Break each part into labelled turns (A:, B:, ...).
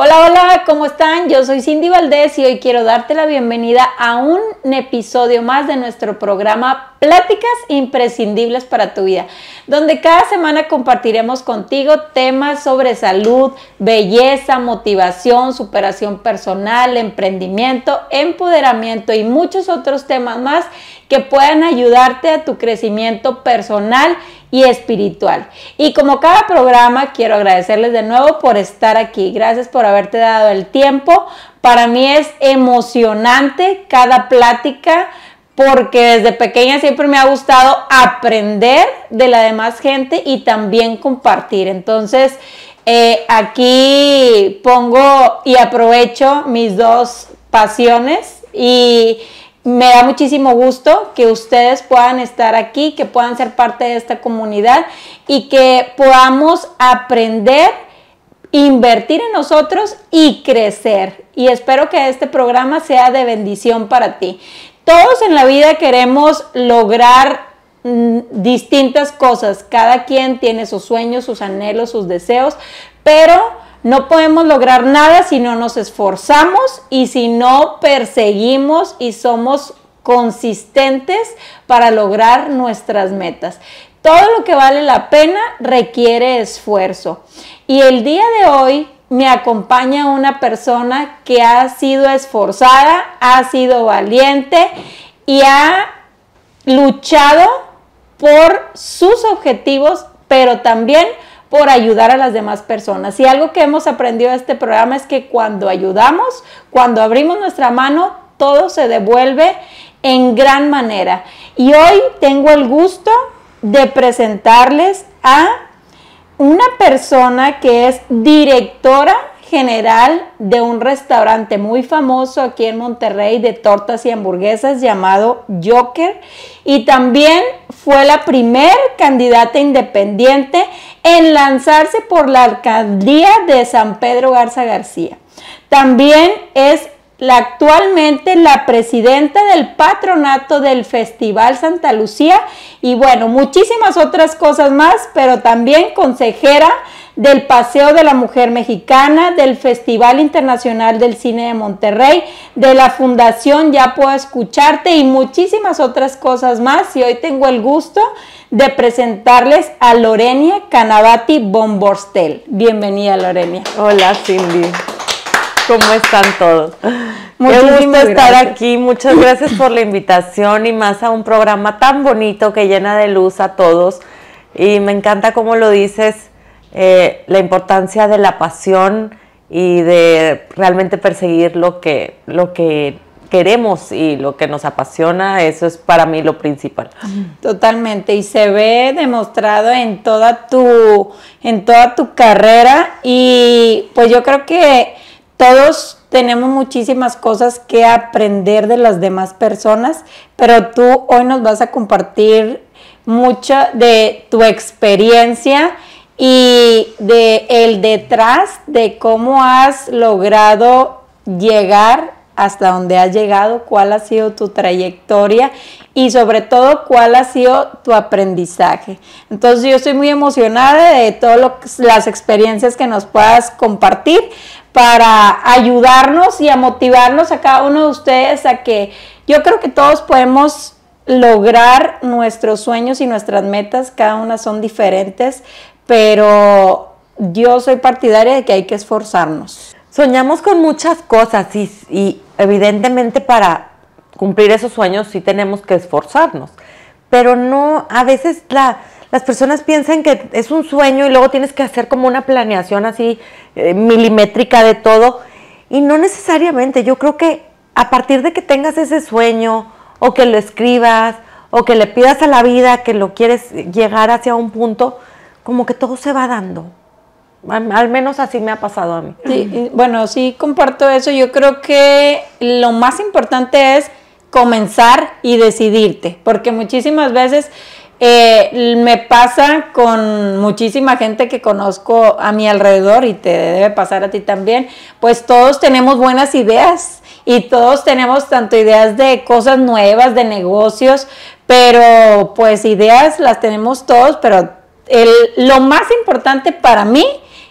A: Hola, hola, ¿cómo están? Yo soy Cindy Valdés y hoy quiero darte la bienvenida a un episodio más de nuestro programa Pláticas imprescindibles para tu vida, donde cada semana compartiremos contigo temas sobre salud, belleza, motivación, superación personal, emprendimiento, empoderamiento y muchos otros temas más que puedan ayudarte a tu crecimiento personal y espiritual. Y como cada programa, quiero agradecerles de nuevo por estar aquí. Gracias por haberte dado el tiempo. Para mí es emocionante cada plática porque desde pequeña siempre me ha gustado aprender de la demás gente y también compartir. Entonces, eh, aquí pongo y aprovecho mis dos pasiones y me da muchísimo gusto que ustedes puedan estar aquí, que puedan ser parte de esta comunidad y que podamos aprender, invertir en nosotros y crecer. Y espero que este programa sea de bendición para ti. Todos en la vida queremos lograr mm, distintas cosas. Cada quien tiene sus sueños, sus anhelos, sus deseos, pero no podemos lograr nada si no nos esforzamos y si no perseguimos y somos consistentes para lograr nuestras metas. Todo lo que vale la pena requiere esfuerzo. Y el día de hoy me acompaña una persona que ha sido esforzada, ha sido valiente y ha luchado por sus objetivos, pero también por ayudar a las demás personas. Y algo que hemos aprendido de este programa es que cuando ayudamos, cuando abrimos nuestra mano, todo se devuelve en gran manera. Y hoy tengo el gusto de presentarles a una persona que es directora general de un restaurante muy famoso aquí en Monterrey de tortas y hamburguesas llamado Joker y también fue la primer candidata independiente en lanzarse por la alcaldía de San Pedro Garza García. También es la, actualmente la presidenta del patronato del Festival Santa Lucía y bueno, muchísimas otras cosas más, pero también consejera del Paseo de la Mujer Mexicana, del Festival Internacional del Cine de Monterrey, de la Fundación Ya Puedo Escucharte y muchísimas otras cosas más. Y hoy tengo el gusto de presentarles a Lorenia Canavati Bomborstel. Bienvenida, Lorenia.
B: Hola, Cindy. ¿Cómo están todos? Qué gusto estar aquí. Muchas gracias por la invitación y más a un programa tan bonito que llena de luz a todos. Y me encanta cómo lo dices, eh, la importancia de la pasión y de realmente perseguir lo que, lo que queremos y lo que nos apasiona, eso es para mí lo principal.
A: Totalmente, y se ve demostrado en toda tu, en toda tu carrera, y pues yo creo que todos tenemos muchísimas cosas que aprender de las demás personas, pero tú hoy nos vas a compartir mucha de tu experiencia y de el detrás de cómo has logrado llegar hasta donde has llegado, cuál ha sido tu trayectoria y sobre todo cuál ha sido tu aprendizaje. Entonces yo estoy muy emocionada de todas las experiencias que nos puedas compartir para ayudarnos y a motivarnos a cada uno de ustedes a que yo creo que todos podemos lograr nuestros sueños y nuestras metas, cada una son diferentes, pero yo soy partidaria de que hay que esforzarnos.
B: Soñamos con muchas cosas y, evidentemente para cumplir esos sueños sí tenemos que esforzarnos, pero no, a veces las personas piensan que es un sueño y luego tienes que hacer como una planeación así eh, milimétrica de todo. Y no necesariamente, yo creo que a partir de que tengas ese sueño o que lo escribas o que le pidas a la vida que lo quieres llegar hacia un punto, como que todo se va dando. Al, menos así me ha pasado a mí.
A: bueno, sí comparto eso. Yo creo que lo más importante es comenzar y decidirte, porque muchísimas veces eh, me pasa con muchísima gente que conozco a mi alrededor y te debe pasar a ti también, pues todos tenemos buenas ideas y todos tenemos tanto ideas de cosas nuevas, de negocios, pero pues ideas las tenemos todos, pero el, lo más importante para mí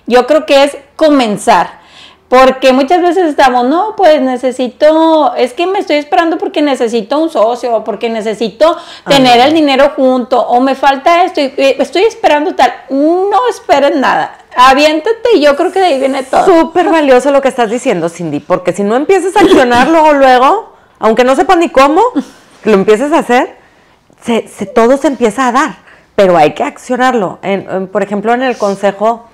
A: yo creo que es comenzar. Porque muchas veces estamos, no, pues necesito, es que me estoy esperando porque necesito un socio, porque necesito tener el dinero junto, o me falta esto, y estoy esperando tal. No esperen nada. Aviéntate y yo creo que de ahí viene todo.
B: Súper valioso lo que estás diciendo, Cindy, porque si no empiezas a accionar luego, luego, aunque no sepas ni cómo, lo empieces a hacer, se, todo se empieza a dar, pero hay que accionarlo. por ejemplo, en el consejo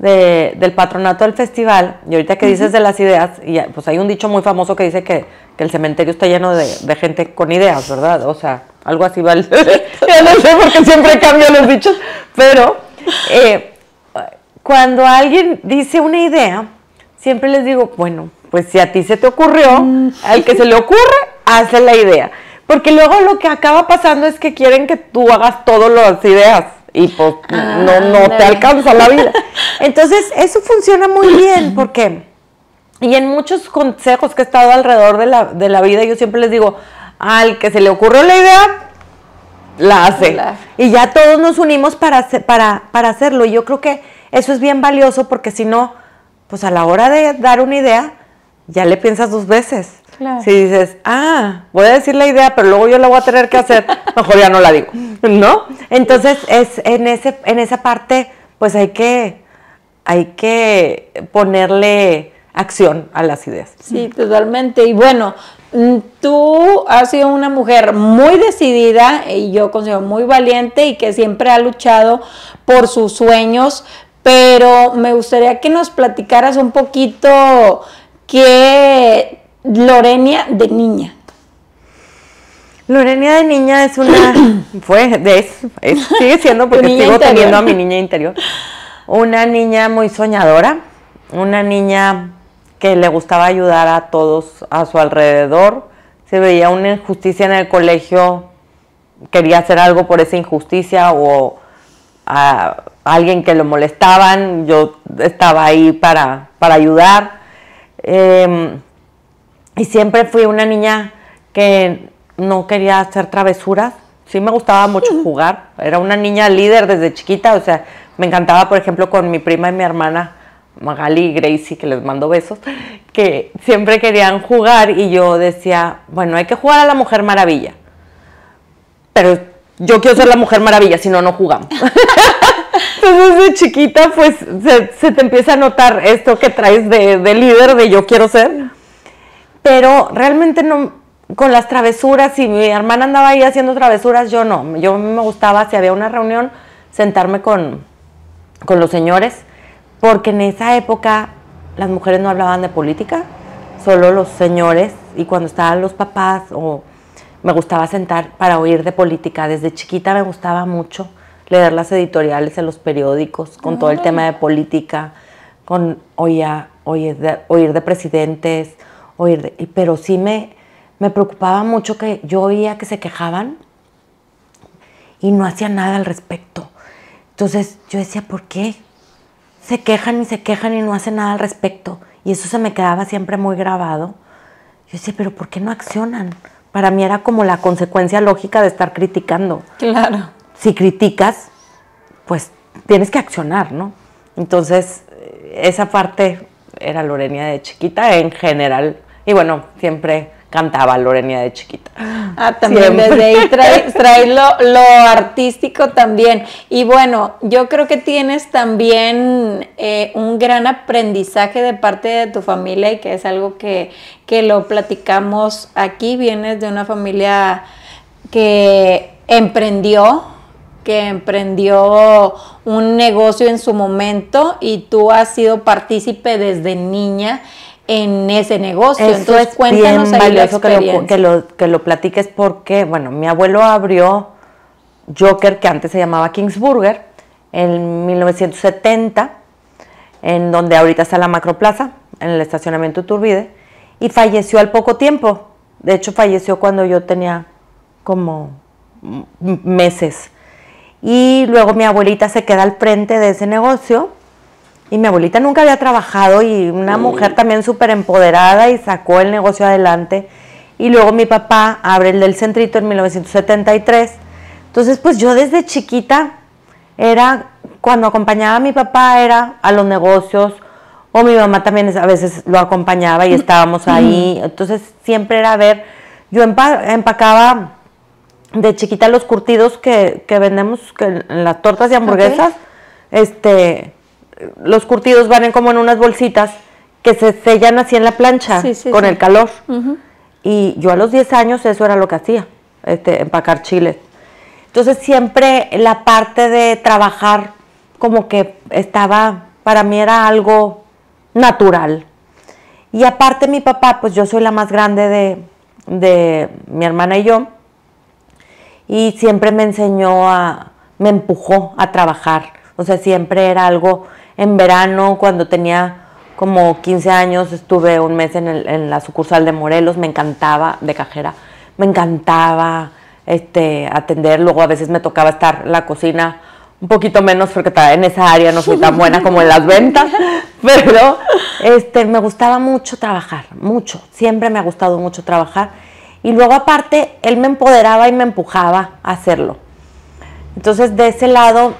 B: del patronato del festival, y ahorita que dices de las ideas, y pues hay un dicho muy famoso que dice que, el cementerio está lleno de, gente con ideas, ¿verdad? O sea, algo así va el, ya no sé porque siempre cambian los dichos, pero eh, cuando alguien dice una idea, siempre les digo, bueno, pues si a ti se te ocurrió, mm. al que se le ocurre, hace la idea. Porque luego lo que acaba pasando es que quieren que tú hagas todas las ideas y pues no, no te alcanza la vida. Entonces, eso funciona muy bien porque, y en muchos consejos que he estado alrededor de la, de la vida, yo siempre les digo, al que se le ocurrió la idea, la hace. Y ya todos nos unimos para, para, para hacerlo. Y yo creo que eso es bien valioso porque si no, pues a la hora de dar una idea, ya le piensas dos veces. Si dices, ah, voy a decir la idea, pero luego yo la voy a tener que hacer, mejor ya no la digo, ¿no? Entonces, es en, ese, en esa parte, pues hay que, hay que ponerle acción a las ideas.
A: Sí, totalmente. Y bueno, mm, tú has sido una mujer muy decidida y yo considero muy valiente y que siempre ha luchado por sus sueños, pero me gustaría que nos platicaras un poquito qué Lorenia de niña.
B: Lorenia de niña es una, fue, es, sigue siendo porque sigo teniendo a mi niña interior. Una niña muy soñadora, una niña que le gustaba ayudar a todos a su alrededor. Se veía una injusticia en el colegio, quería hacer algo por esa injusticia o a alguien que lo molestaban, yo estaba ahí para, para ayudar. Em, y siempre fui una niña que no quería hacer travesuras. Sí me gustaba mucho jugar. Era una niña líder desde chiquita. O sea, me encantaba, por ejemplo, con mi prima y mi hermana Magali y Gracie, que les mando besos, que siempre querían jugar y yo decía, bueno, hay que jugar a la Mujer Maravilla. Pero yo quiero ser la Mujer Maravilla, si no, no jugamos. Entonces, desde chiquita, pues se, te empieza a notar esto que traes de, de líder, de yo quiero ser pero realmente no, con las travesuras, si mi hermana andaba ahí haciendo travesuras, yo no. Yo me gustaba, si había una reunión, sentarme con, con los señores, porque en esa época las mujeres no hablaban de política, solo los señores, y cuando estaban los papás, o me gustaba sentar para oír de política. Desde chiquita me gustaba mucho leer las editoriales en los periódicos, con todo el tema de política, con oía, oír, de, oír de presidentes, oír, pero sí me, me preocupaba mucho que yo oía que se quejaban y no hacían nada al respecto. Entonces yo decía, ¿por qué? Se quejan y se quejan y no hacen nada al respecto. Y eso se me quedaba siempre muy grabado. Yo decía, pero ¿por qué no accionan? Para mí era como la consecuencia lógica de estar criticando.
A: Claro.
B: Si criticas, pues tienes que accionar, ¿no? Entonces, esa parte era Lorenia de chiquita en general. Y bueno, siempre cantaba Lorenia de chiquita.
A: Ah, también desde ahí traes, lo, artístico también. Y bueno, yo creo que tienes también eh, un gran aprendizaje de parte de tu familia y que es algo que, que lo platicamos aquí. Vienes de una familia que emprendió, que emprendió un negocio en su momento y tú has sido partícipe desde niña en ese negocio.
B: Entonces, es cuéntanos bien valioso que lo, que, lo, que lo platiques porque, bueno, mi abuelo abrió Joker, que antes se llamaba Kingsburger, en 1970, en donde ahorita está la Macroplaza, en el estacionamiento Turbide, y falleció al poco tiempo. De hecho, falleció cuando yo tenía como meses. Y luego mi abuelita se queda al frente de ese negocio. Y mi abuelita nunca había trabajado y una mujer también súper empoderada y sacó el negocio adelante. Y luego mi papá abre el del centrito en 1973. Entonces, pues yo desde chiquita era, cuando acompañaba a mi papá, era a los negocios O mi mamá también a veces lo acompañaba y estábamos ahí. Entonces siempre era ver, yo empacaba de chiquita los curtidos que, vendemos que en las tortas y hamburguesas. Este, los curtidos van en como en unas bolsitas que se sellan así en la plancha con el calor. Y yo a los 10 años eso era lo que hacía, este, empacar chiles. Entonces siempre la parte de trabajar como que estaba, para mí era algo natural. Y aparte mi papá, pues yo soy la más grande de, mi hermana y yo, y siempre me enseñó a, me empujó a trabajar. O sea, siempre era algo en verano, cuando tenía como 15 años, estuve un mes en, en la sucursal de Morelos, me encantaba, de cajera, me encantaba este, atender, luego a veces me tocaba estar en la cocina un poquito menos porque en esa área no soy tan buena como en las ventas, pero este, me gustaba mucho trabajar, mucho, siempre me ha gustado mucho trabajar. Y luego aparte, él me empoderaba y me empujaba a hacerlo. Entonces, de ese lado,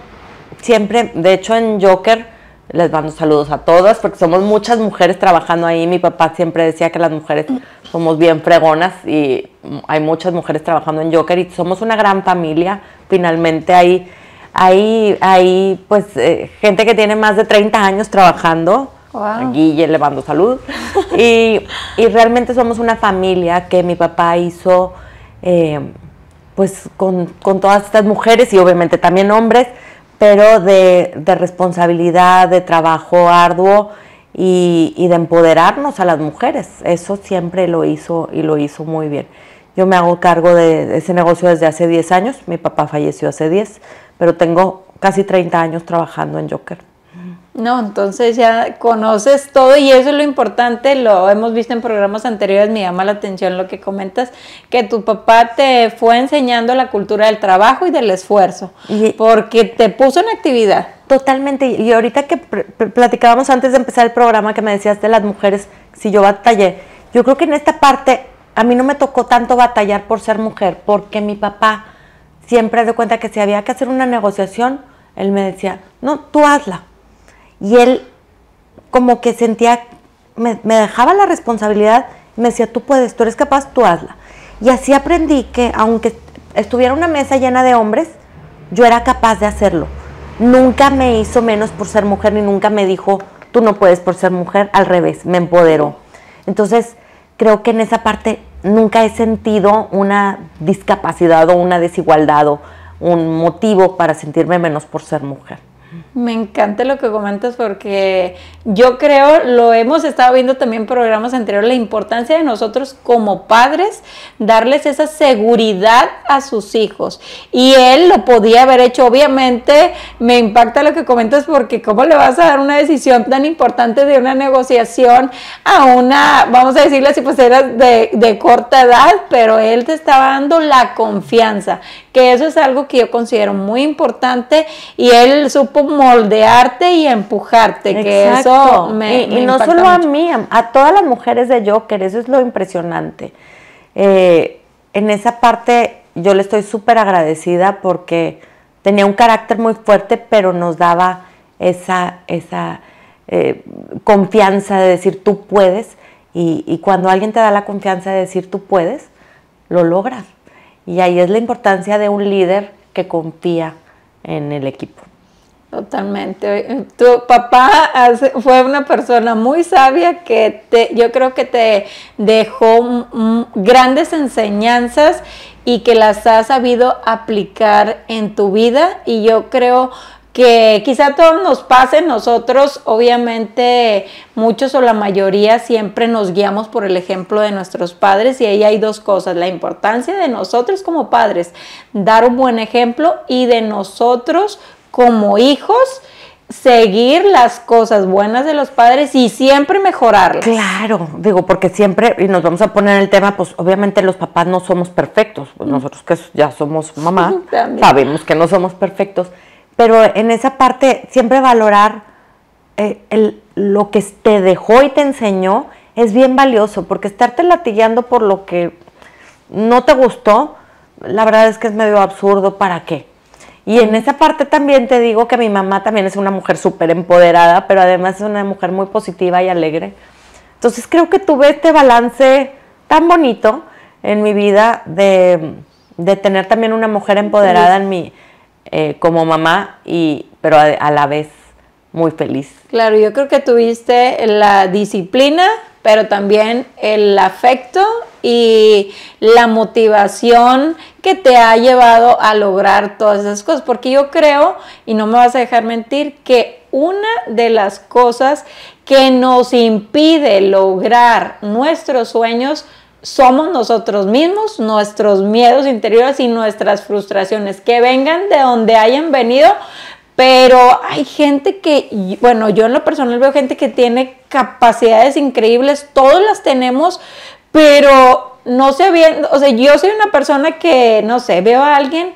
B: siempre, de hecho en Joker, les mando saludos a todas, porque somos muchas mujeres trabajando ahí. Mi papá siempre decía que las mujeres somos bien fregonas y hay muchas mujeres trabajando en Joker y somos una gran familia. Finalmente hay hay, hay pues eh, gente que tiene más de 30 años trabajando. Wow. Guille le mando salud. y, realmente somos una familia que mi papá hizo eh, pues con, todas estas mujeres y obviamente también hombres, pero de, responsabilidad, de trabajo arduo y, de empoderarnos a las mujeres. Eso siempre lo hizo y lo hizo muy bien. Yo me hago cargo de ese negocio desde hace 10 años, mi papá falleció hace 10, pero tengo casi 30 años trabajando en Joker.
A: No, entonces ya conoces todo y eso es lo importante, lo hemos visto en programas anteriores, me llama la atención lo que comentas, que tu papá te fue enseñando la cultura del trabajo y del esfuerzo, porque te puso en actividad.
B: Totalmente, y ahorita que platicábamos antes de empezar el programa que me decías de las mujeres, si yo batallé, yo creo que en esta parte a mí no me tocó tanto batallar por ser mujer, porque mi papá siempre de cuenta que si había que hacer una negociación, él me decía, no, tú hazla. Y él como que sentía, me, dejaba la responsabilidad me decía, tú puedes, tú eres capaz, tú hazla. Y así aprendí que aunque estuviera una mesa llena de hombres, yo era capaz de hacerlo. Nunca me hizo menos por ser mujer ni nunca me dijo, tú no puedes por ser mujer, al revés, me empoderó. Entonces, creo que en esa parte nunca he sentido una discapacidad o una desigualdad o un motivo para sentirme menos por ser mujer.
A: Me encanta lo que comentas porque yo creo, lo hemos estado viendo también en programas anteriores, la importancia de nosotros como padres darles esa seguridad a sus hijos. Y él lo podía haber hecho, obviamente me impacta lo que comentas porque cómo le vas a dar una decisión tan importante de una negociación a una, vamos a decirle así, pues era de, de corta edad, pero él te estaba dando la confianza, que eso es algo que yo considero muy importante y él supo moldearte y empujarte, que eso me,
B: Y, no solo a mí, a, todas las mujeres de Joker, eso es lo impresionante. Eh, en esa parte yo le estoy súper agradecida porque tenía un carácter muy fuerte, pero nos daba esa, esa eh, confianza de decir tú puedes. Y, y cuando alguien te da la confianza de decir tú puedes, lo logras. Y ahí es la importancia de un líder que confía en el equipo.
A: Totalmente. Tu papá fue una persona muy sabia que te, yo creo que te dejó grandes enseñanzas y que las has sabido aplicar en tu vida y yo creo que quizá todos nos pase, nosotros obviamente muchos o la mayoría siempre nos guiamos por el ejemplo de nuestros padres y ahí hay dos cosas, la importancia de nosotros como padres, dar un buen ejemplo y de nosotros como hijos seguir las cosas buenas de los padres y siempre mejorarlas.
B: Claro, digo, porque siempre, y nos vamos a poner en el tema, pues obviamente los papás no somos perfectos, pues, nosotros que ya somos mamá, sabemos que no somos perfectos, pero en esa parte siempre valorar eh, lo que te dejó y te enseñó es bien valioso, porque estarte latillando por lo que no te gustó, la verdad es que es medio absurdo, ¿para qué? Y en esa parte también te digo que mi mamá también es una mujer súper empoderada, pero además es una mujer muy positiva y alegre. Entonces creo que tuve este balance tan bonito en mi vida de, tener también una mujer empoderada en mi, eh, como mamá, y, pero a la vez muy feliz.
A: Claro, yo creo que tuviste la disciplina, pero también el afecto y la motivación que te ha llevado a lograr todas esas cosas. Porque yo creo, y no me vas a dejar mentir, que una de las cosas que nos impide lograr nuestros sueños somos nosotros mismos, nuestros miedos interiores y nuestras frustraciones, que vengan de donde hayan venido, pero hay gente que, bueno, yo en lo personal veo gente que tiene capacidades increíbles, todos las tenemos, pero no sé bien, o sea, yo soy una persona que, no sé, veo a alguien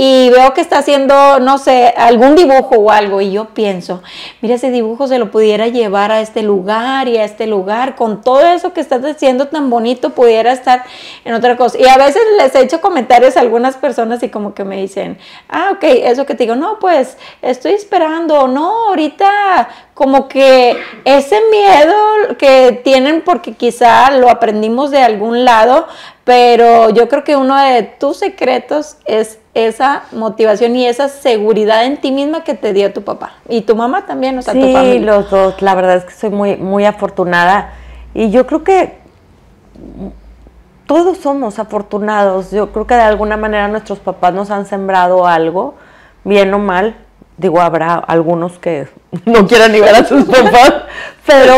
A: y veo que está haciendo, no sé, algún dibujo o algo y yo pienso, mira, ese dibujo se lo pudiera llevar a este lugar y a este lugar, con todo eso que estás haciendo tan bonito, pudiera estar en otra cosa. Y a veces les he hecho comentarios a algunas personas y como que me dicen, ah, ok, eso que te digo, no, pues estoy esperando, no, ahorita como que ese miedo que tienen porque quizá lo aprendimos de algún lado, pero yo creo que uno de tus secretos es esa motivación y esa seguridad en ti misma que te dio tu papá. Y tu mamá también, o sea,
B: tu
A: familia.
B: los dos, la verdad es que soy muy, muy afortunada. Y yo creo que todos somos afortunados, yo creo que de alguna manera nuestros papás nos han sembrado algo, bien o mal, digo, habrá algunos que no quieran ni ver a sus papás, pero,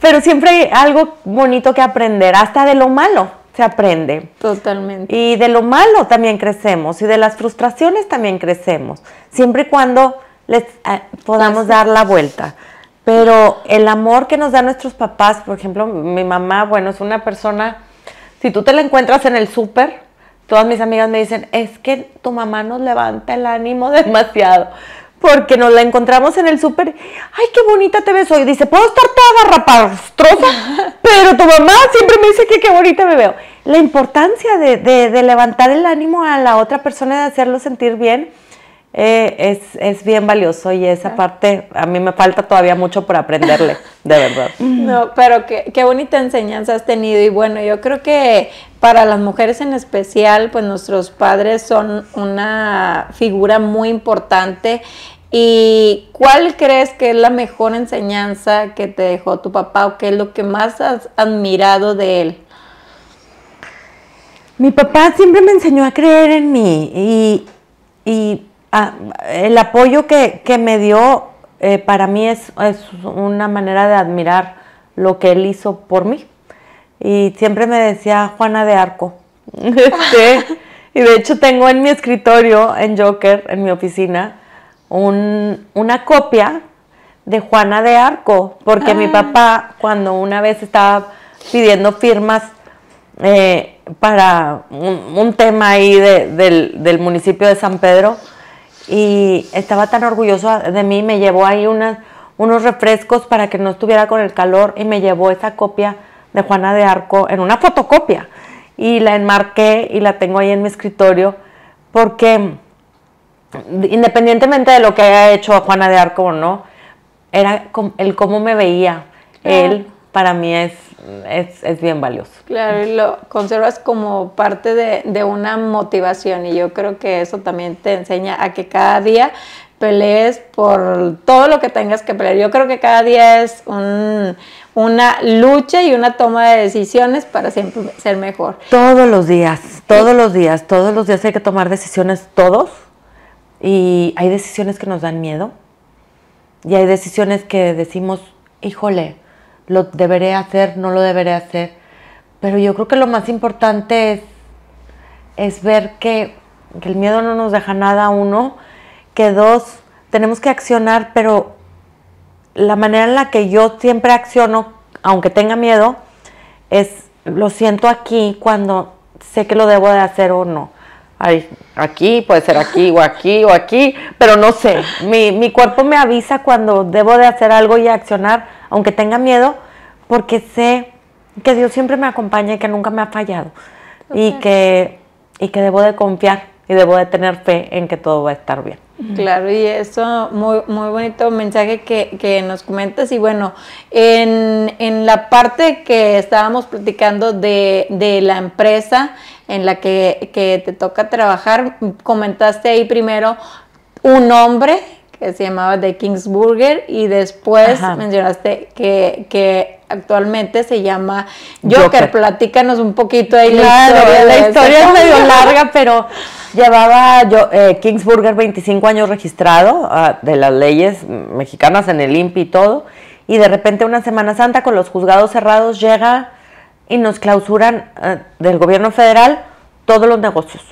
B: pero siempre hay algo bonito que aprender, hasta de lo malo se aprende.
A: Totalmente.
B: Y de lo malo también crecemos y de las frustraciones también crecemos, siempre y cuando les eh, podamos dar la vuelta. Pero el amor que nos dan nuestros papás, por ejemplo, mi mamá, bueno, es una persona, si tú te la encuentras en el súper, todas mis amigas me dicen, es que tu mamá nos levanta el ánimo demasiado porque nos la encontramos en el súper. Ay, qué bonita te ves hoy. Dice, puedo estar toda garrapastrosa, pero tu mamá siempre me dice que qué bonita me veo. La importancia de, de, levantar el ánimo a la otra persona, de hacerlo sentir bien, eh, es, bien valioso y esa parte a mí me falta todavía mucho por aprenderle, de verdad.
A: No, pero qué, qué bonita enseñanza has tenido y bueno, yo creo que para las mujeres en especial, pues nuestros padres son una figura muy importante. ¿Y cuál crees que es la mejor enseñanza que te dejó tu papá o qué es lo que más has admirado de él?
B: Mi papá siempre me enseñó a creer en mí y, ah, el apoyo que, me dio eh, para mí es, es una manera de admirar lo que él hizo por mí y siempre me decía Juana de Arco. y de hecho tengo en mi escritorio, en Joker, en mi oficina, una copia de Juana de Arco, porque mi ah. papá cuando una vez estaba pidiendo firmas eh, para un, tema ahí del, municipio de San Pedro, y estaba tan orgulloso de mí, me llevó ahí unos refrescos para que no estuviera con el calor y me llevó esa copia de Juana de Arco en una fotocopia y la enmarqué y la tengo ahí en mi escritorio porque independientemente de lo que haya hecho Juana de Arco o no, era el cómo me veía. Él para mí es, es, bien valioso.
A: Claro, y lo conservas como parte de, de, una motivación y yo creo que eso también te enseña a que cada día pelees por todo lo que tengas que pelear. Yo creo que cada día es una lucha y una toma de decisiones para siempre ser mejor.
B: Todos los días, todos los días, todos los días hay que tomar decisiones todos y hay decisiones que nos dan miedo y hay decisiones que decimos, híjole, lo deberé hacer, no lo deberé hacer. Pero yo creo que lo más importante es, es ver que, que el miedo no nos deja nada uno que dos, tenemos que accionar, pero la manera en la que yo siempre acciono, aunque tenga miedo, es lo siento aquí cuando sé que lo debo de hacer o no. aquí, puede ser aquí o aquí o aquí, pero no sé. Mi, mi cuerpo me avisa cuando debo de hacer algo y accionar, aunque tenga miedo, porque sé que Dios siempre me acompaña y que nunca me ha fallado. Y que, y que debo de confiar y debo de tener fe en que todo va a estar bien.
A: Claro, y eso, muy, muy bonito mensaje que, nos comentas. Y bueno, en, en, la parte que estábamos platicando de, de la empresa en la que, que, te toca trabajar, comentaste ahí primero un nombre que se llamaba The Kingsburger y después mencionaste que, que, actualmente se llama Joker. Platícanos un poquito ahí
B: la historia. La historia es medio larga, pero llevaba yo, eh, Kingsburger 25 años registrado ah, de las leyes mexicanas en el INPI y todo. Y de repente una Semana Santa con los juzgados cerrados llega y nos clausuran ah, del gobierno federal todos los negocios.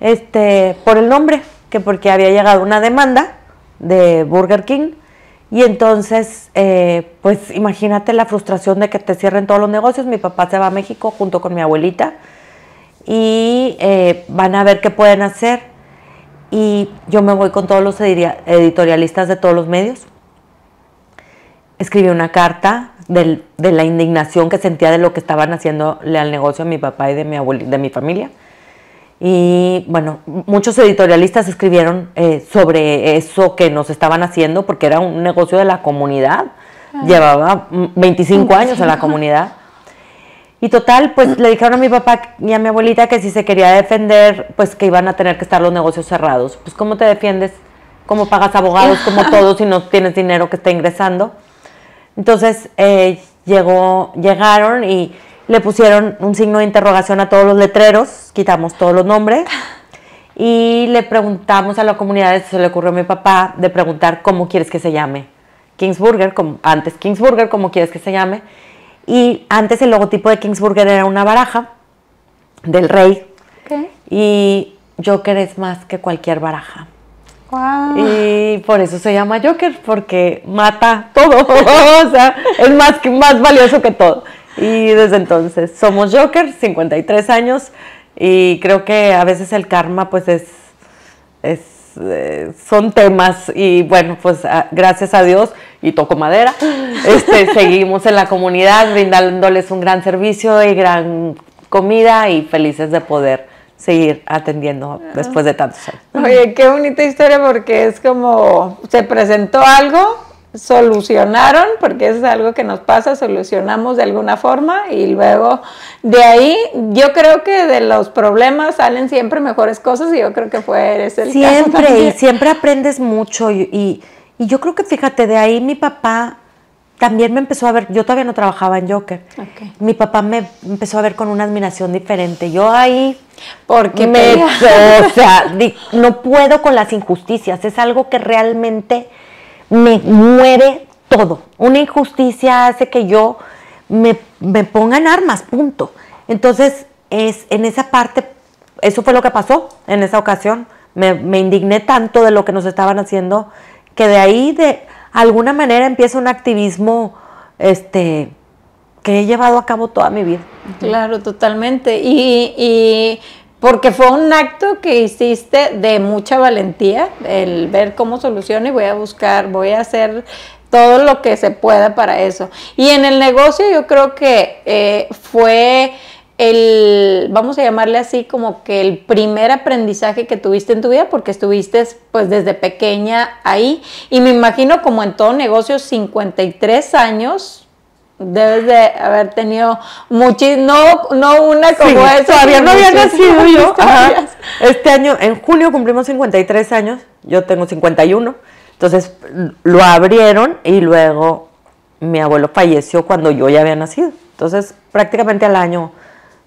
B: Este, por el nombre, que porque había llegado una demanda de Burger King. Y entonces, eh, pues imagínate la frustración de que te cierren todos los negocios. Mi papá se va a México junto con mi abuelita y eh, van a ver qué pueden hacer. Y yo me voy con todos los editorialistas de todos los medios. Escribí una carta de la indignación que sentía de lo que estaban haciéndole al negocio a mi papá y de mi, de mi familia y bueno, muchos editorialistas escribieron eh, sobre eso que nos estaban haciendo porque era un negocio de la comunidad. Llevaba 25 años en la comunidad. Y total, pues le dijeron a mi papá y a mi abuelita que si se quería defender, pues que iban a tener que estar los negocios cerrados. Pues ¿cómo te defiendes? ¿Cómo pagas abogados como todos si no tienes dinero que está ingresando? Entonces eh, llegó, llegaron y le pusieron un signo de interrogación a todos los letreros, quitamos todos los nombres y le preguntamos a la comunidad, se le ocurrió a mi papá, de preguntar cómo quieres que se llame. Kingsburger, como, antes Kingsburger, cómo quieres que se llame. Y antes el logotipo de Kingsburger era una baraja del rey. Y Joker es más que cualquier baraja. Y por eso se llama Joker, porque mata todo. o sea, es más, más valioso que todo. Y desde entonces somos Joker, 53 años, y creo que a veces el karma pues es, es eh, son temas y bueno, pues gracias a Dios y toco madera, este, seguimos en la comunidad brindándoles un gran servicio y gran comida y felices de poder seguir atendiendo después de tantos años.
A: Oye, qué bonita historia porque es como se presentó algo solucionaron, porque eso es algo que nos pasa, solucionamos de alguna forma y luego de ahí yo creo que de los problemas salen siempre mejores cosas y yo creo que fue ese el
B: Siempre, y siempre aprendes mucho y, yo creo que fíjate, de ahí mi papá también me empezó a ver, yo todavía no trabajaba en Joker, mi papá me empezó a ver con una admiración diferente, yo ahí... Porque me, o sea, no puedo con las injusticias, es algo que realmente me muere todo. Una injusticia hace que yo me, me ponga en armas, punto. Entonces, es en esa parte, eso fue lo que pasó en esa ocasión. Me, me, indigné tanto de lo que nos estaban haciendo que de ahí de alguna manera empieza un activismo este que he llevado a cabo toda mi vida.
A: Claro, totalmente. Y, y porque fue un acto que hiciste de mucha valentía, el ver cómo soluciona y voy a buscar, voy a hacer todo lo que se pueda para eso. Y en el negocio yo creo que eh, fue el, vamos a llamarle así, como que el primer aprendizaje que tuviste en tu vida, porque estuviste pues desde pequeña ahí. Y me imagino como en todo negocio, 53 años, Debes de haber tenido muchis, no, no una como esa.
B: Todavía no había nacido yo. Este año, en julio cumplimos 53 años, yo tengo 51. Entonces lo abrieron y luego mi abuelo falleció cuando yo ya había nacido. Entonces prácticamente al año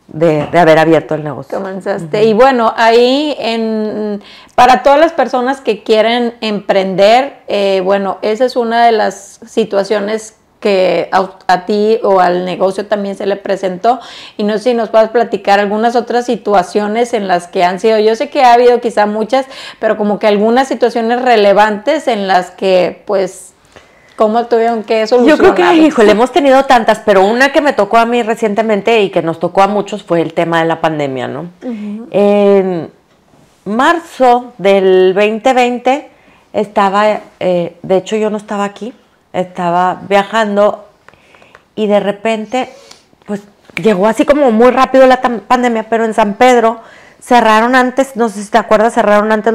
B: de, haber abierto el negocio.
A: Comenzaste. Y bueno, ahí en, para todas las personas que quieren emprender, eh, bueno, esa es una de las situaciones que a, ti o al negocio también se le presentó y no sé si nos puedes platicar algunas otras situaciones en las que han sido, yo sé que ha habido quizá muchas, pero como que algunas situaciones relevantes en las que pues ¿Cómo tuvieron que solucionar?
B: Yo creo que, híjole, hemos tenido tantas, pero una que me tocó a mí recientemente y que nos tocó a muchos fue el tema de la pandemia, ¿no? En marzo del 2020 estaba, eh, de hecho yo no estaba aquí, estaba viajando y de repente, pues llegó así como muy rápido la pandemia, pero en San Pedro cerraron antes, no sé si te acuerdas, cerraron antes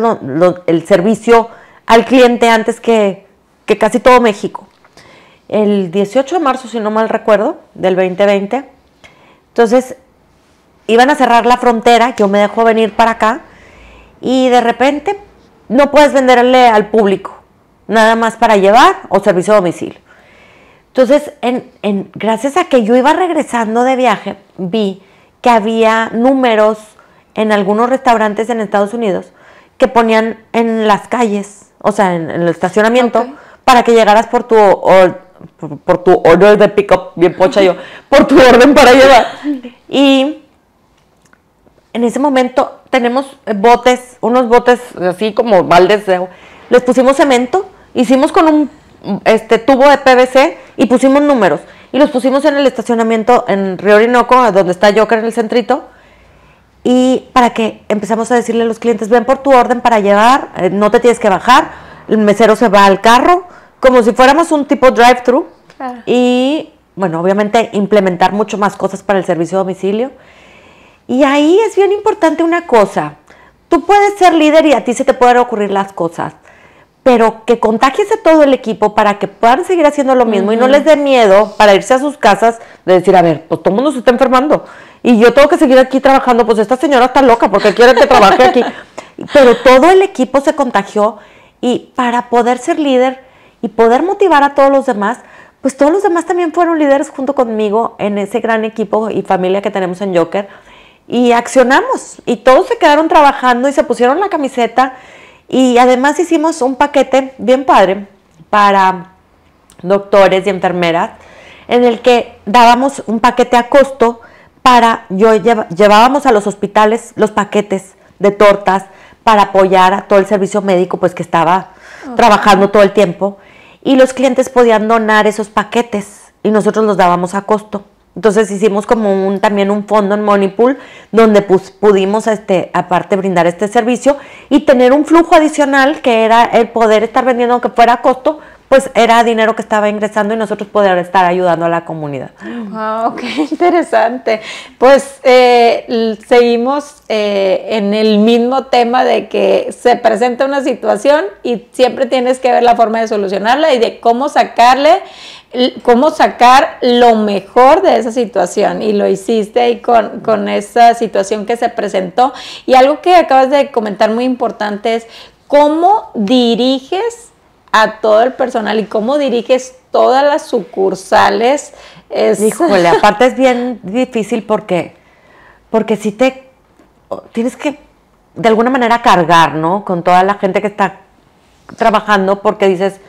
B: el servicio al cliente antes que, que casi todo México. El 18 de marzo, si no mal recuerdo, del 2020. Entonces, iban a cerrar la frontera, yo me dejo venir para acá y de repente no puedes venderle al público, nada más para llevar o servicio a domicilio. Entonces, en, gracias a que yo iba regresando de viaje, vi que había números en algunos restaurantes en Estados Unidos que ponían en las calles, o sea, en, el estacionamiento, para que llegaras por tu, por, tu order de pick-up, bien pocha yo, por tu orden para llevar. Y en ese momento tenemos botes, unos botes así como baldes de Les pusimos cemento, hicimos con un este tubo de PVC y pusimos números. Y los pusimos en el estacionamiento en Río Orinoco, donde está Joker en el centrito. Y para que empezamos a decirle a los clientes, ven por tu orden para llevar, eh, no te tienes que bajar, el mesero se va al carro, como si fuéramos un tipo drive-thru. Y bueno, obviamente implementar mucho más cosas para el servicio de domicilio. Y ahí es bien importante una cosa. Tú puedes ser líder y a ti se te pueden ocurrir las cosas, pero que contagies a todo el equipo para que puedan seguir haciendo lo mismo y no les dé miedo para irse a sus casas de decir, a ver, pues todo el mundo se está enfermando y yo tengo que seguir aquí trabajando, pues esta señora está loca porque quiere que trabaje aquí. Pero todo el equipo se contagió y para poder ser líder y poder motivar a todos los demás, pues todos los demás también fueron líderes junto conmigo en ese gran equipo y familia que tenemos en Joker y accionamos y todos se quedaron trabajando y se pusieron la camiseta y además hicimos un paquete bien padre para doctores y enfermeras en el que dábamos un paquete a costo para, yo llevábamos a los hospitales los paquetes de tortas para apoyar a todo el servicio médico pues que estaba trabajando todo el tiempo y los clientes podían donar esos paquetes y nosotros los dábamos a costo. Entonces hicimos como un, también un fondo en Moneypool donde pues, pudimos este, aparte brindar este servicio y tener un flujo adicional que era el poder estar vendiendo aunque fuera a costo, pues era dinero que estaba ingresando y nosotros poder estar ayudando a la comunidad.
A: Wow, qué interesante. Pues eh, seguimos eh, en el mismo tema de que se presenta una situación y siempre tienes que ver la forma de solucionarla y de cómo sacarle cómo sacar lo mejor de esa situación y lo hiciste ahí con, con esa situación que se presentó. Y algo que acabas de comentar muy importante es cómo diriges a todo el personal y cómo diriges todas las sucursales.
B: Es... Híjole, aparte es bien difícil porque, porque si te tienes que de alguna manera cargar, ¿no? Con toda la gente que está trabajando porque dices,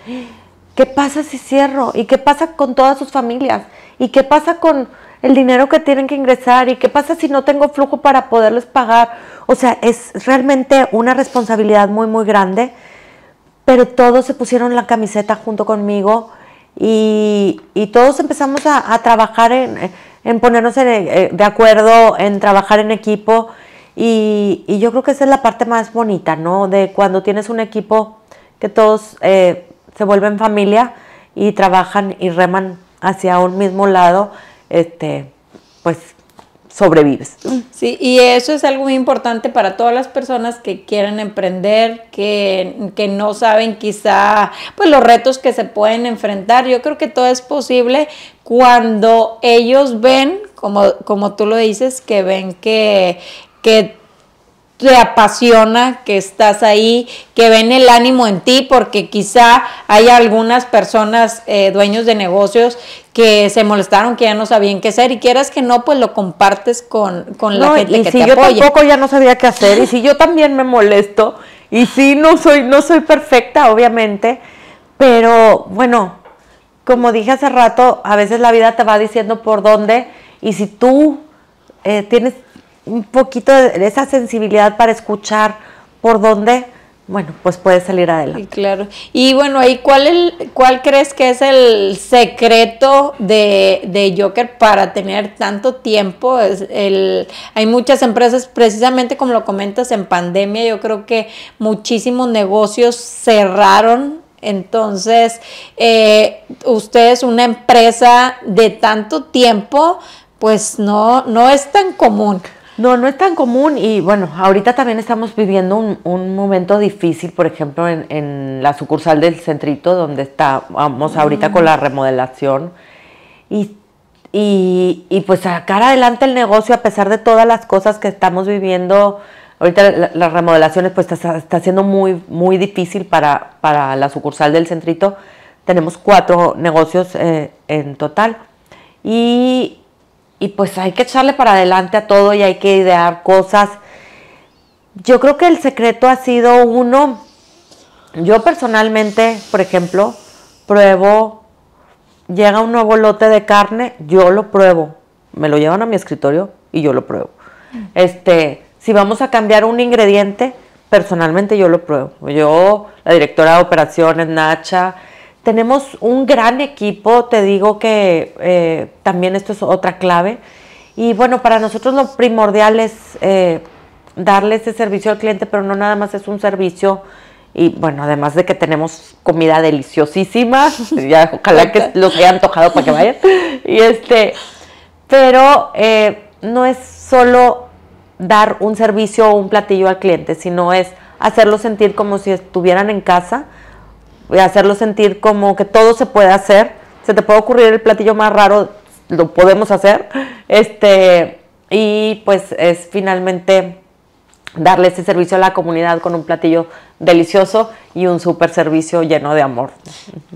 B: ¿Qué pasa si cierro? ¿Y qué pasa con todas sus familias? ¿Y qué pasa con el dinero que tienen que ingresar? ¿Y qué pasa si no tengo flujo para poderles pagar? O sea, es realmente una responsabilidad muy, muy grande, pero todos se pusieron la camiseta junto conmigo y, todos empezamos a, trabajar en, ponernos eh, de acuerdo, en trabajar en equipo. Y, yo creo que esa es la parte más bonita, ¿no? De cuando tienes un equipo que todos... Eh, se vuelven familia y trabajan y reman hacia un mismo lado, este, pues sobrevives.
A: Sí, y eso es algo muy importante para todas las personas que quieren emprender, que, que, no saben quizá pues los retos que se pueden enfrentar. Yo creo que todo es posible cuando ellos ven, como, como tú lo dices, que ven que, que te apasiona, que estás ahí, que ven el ánimo en ti, porque quizá hay algunas personas, eh, dueños de negocios, que se molestaron, que ya no sabían qué hacer, y quieras que no, pues lo compartes con, con la gente que
B: si
A: te
B: yo tampoco ya no sabía qué hacer, y si yo también me molesto, y si no soy, no soy perfecta, obviamente, pero bueno, como dije hace rato, a veces la vida te va diciendo por dónde, y si tú eh, tienes un poquito de esa sensibilidad para escuchar por dónde, bueno, pues puede salir adelante.
A: claro. Y bueno, ahí cuál el, cuál crees que es el secreto de, de Joker para tener tanto tiempo? Es el, hay muchas empresas, precisamente como lo comentas, en pandemia, yo creo que muchísimos negocios cerraron. Entonces, eh, ustedes una empresa de tanto tiempo, pues no, no es tan común.
B: No, no es tan común y bueno, ahorita también estamos viviendo un, momento difícil, por ejemplo, en, la sucursal del centrito, donde estamos ahorita con la remodelación y, y, pues sacar adelante el negocio a pesar de todas las cosas que estamos viviendo. Ahorita las remodelaciones pues está, está, siendo muy, muy difícil para, para la sucursal del centrito. Tenemos cuatro negocios eh, en total. Y, y pues hay que echarle para adelante a todo y hay que idear cosas. Yo creo que el secreto ha sido uno, yo personalmente, por ejemplo, pruebo, llega un nuevo lote de carne, yo lo pruebo, me lo llevan a mi escritorio y yo lo pruebo. Este, si vamos a cambiar un ingrediente, personalmente yo lo pruebo. Yo, la directora de operaciones, Nacha, tenemos un gran equipo, te digo que eh, también esto es otra clave. Y bueno, para nosotros lo primordial es eh, darle ese servicio al cliente, pero no nada más es un servicio. Y bueno, además de que tenemos comida deliciosísima, ya ojalá que los haya antojado para que vayan. Y este, pero eh, no es solo dar un servicio o un platillo al cliente, sino es hacerlo sentir como si estuvieran en casa hacerlo sentir como que todo se puede hacer. Se te puede ocurrir el platillo más raro, lo podemos hacer. Este, y pues es finalmente darle ese servicio a la comunidad con un platillo delicioso y un super servicio lleno de amor.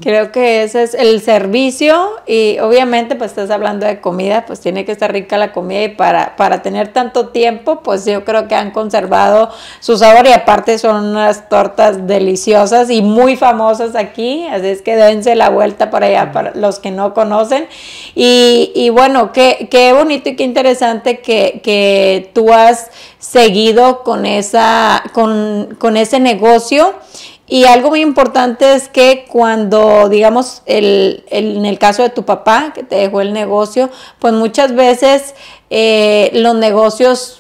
A: Creo que ese es el servicio y obviamente pues estás hablando de comida, pues tiene que estar rica la comida y para, para tener tanto tiempo pues yo creo que han conservado su sabor y aparte son unas tortas deliciosas y muy famosas aquí, así es que dense la vuelta para allá para los que no conocen y, y bueno, qué, qué bonito y qué interesante que, que tú has seguido con, esa, con, con ese negocio y algo muy importante es que cuando, digamos, el, en el caso de tu papá, que te dejó el negocio, pues muchas veces eh, los negocios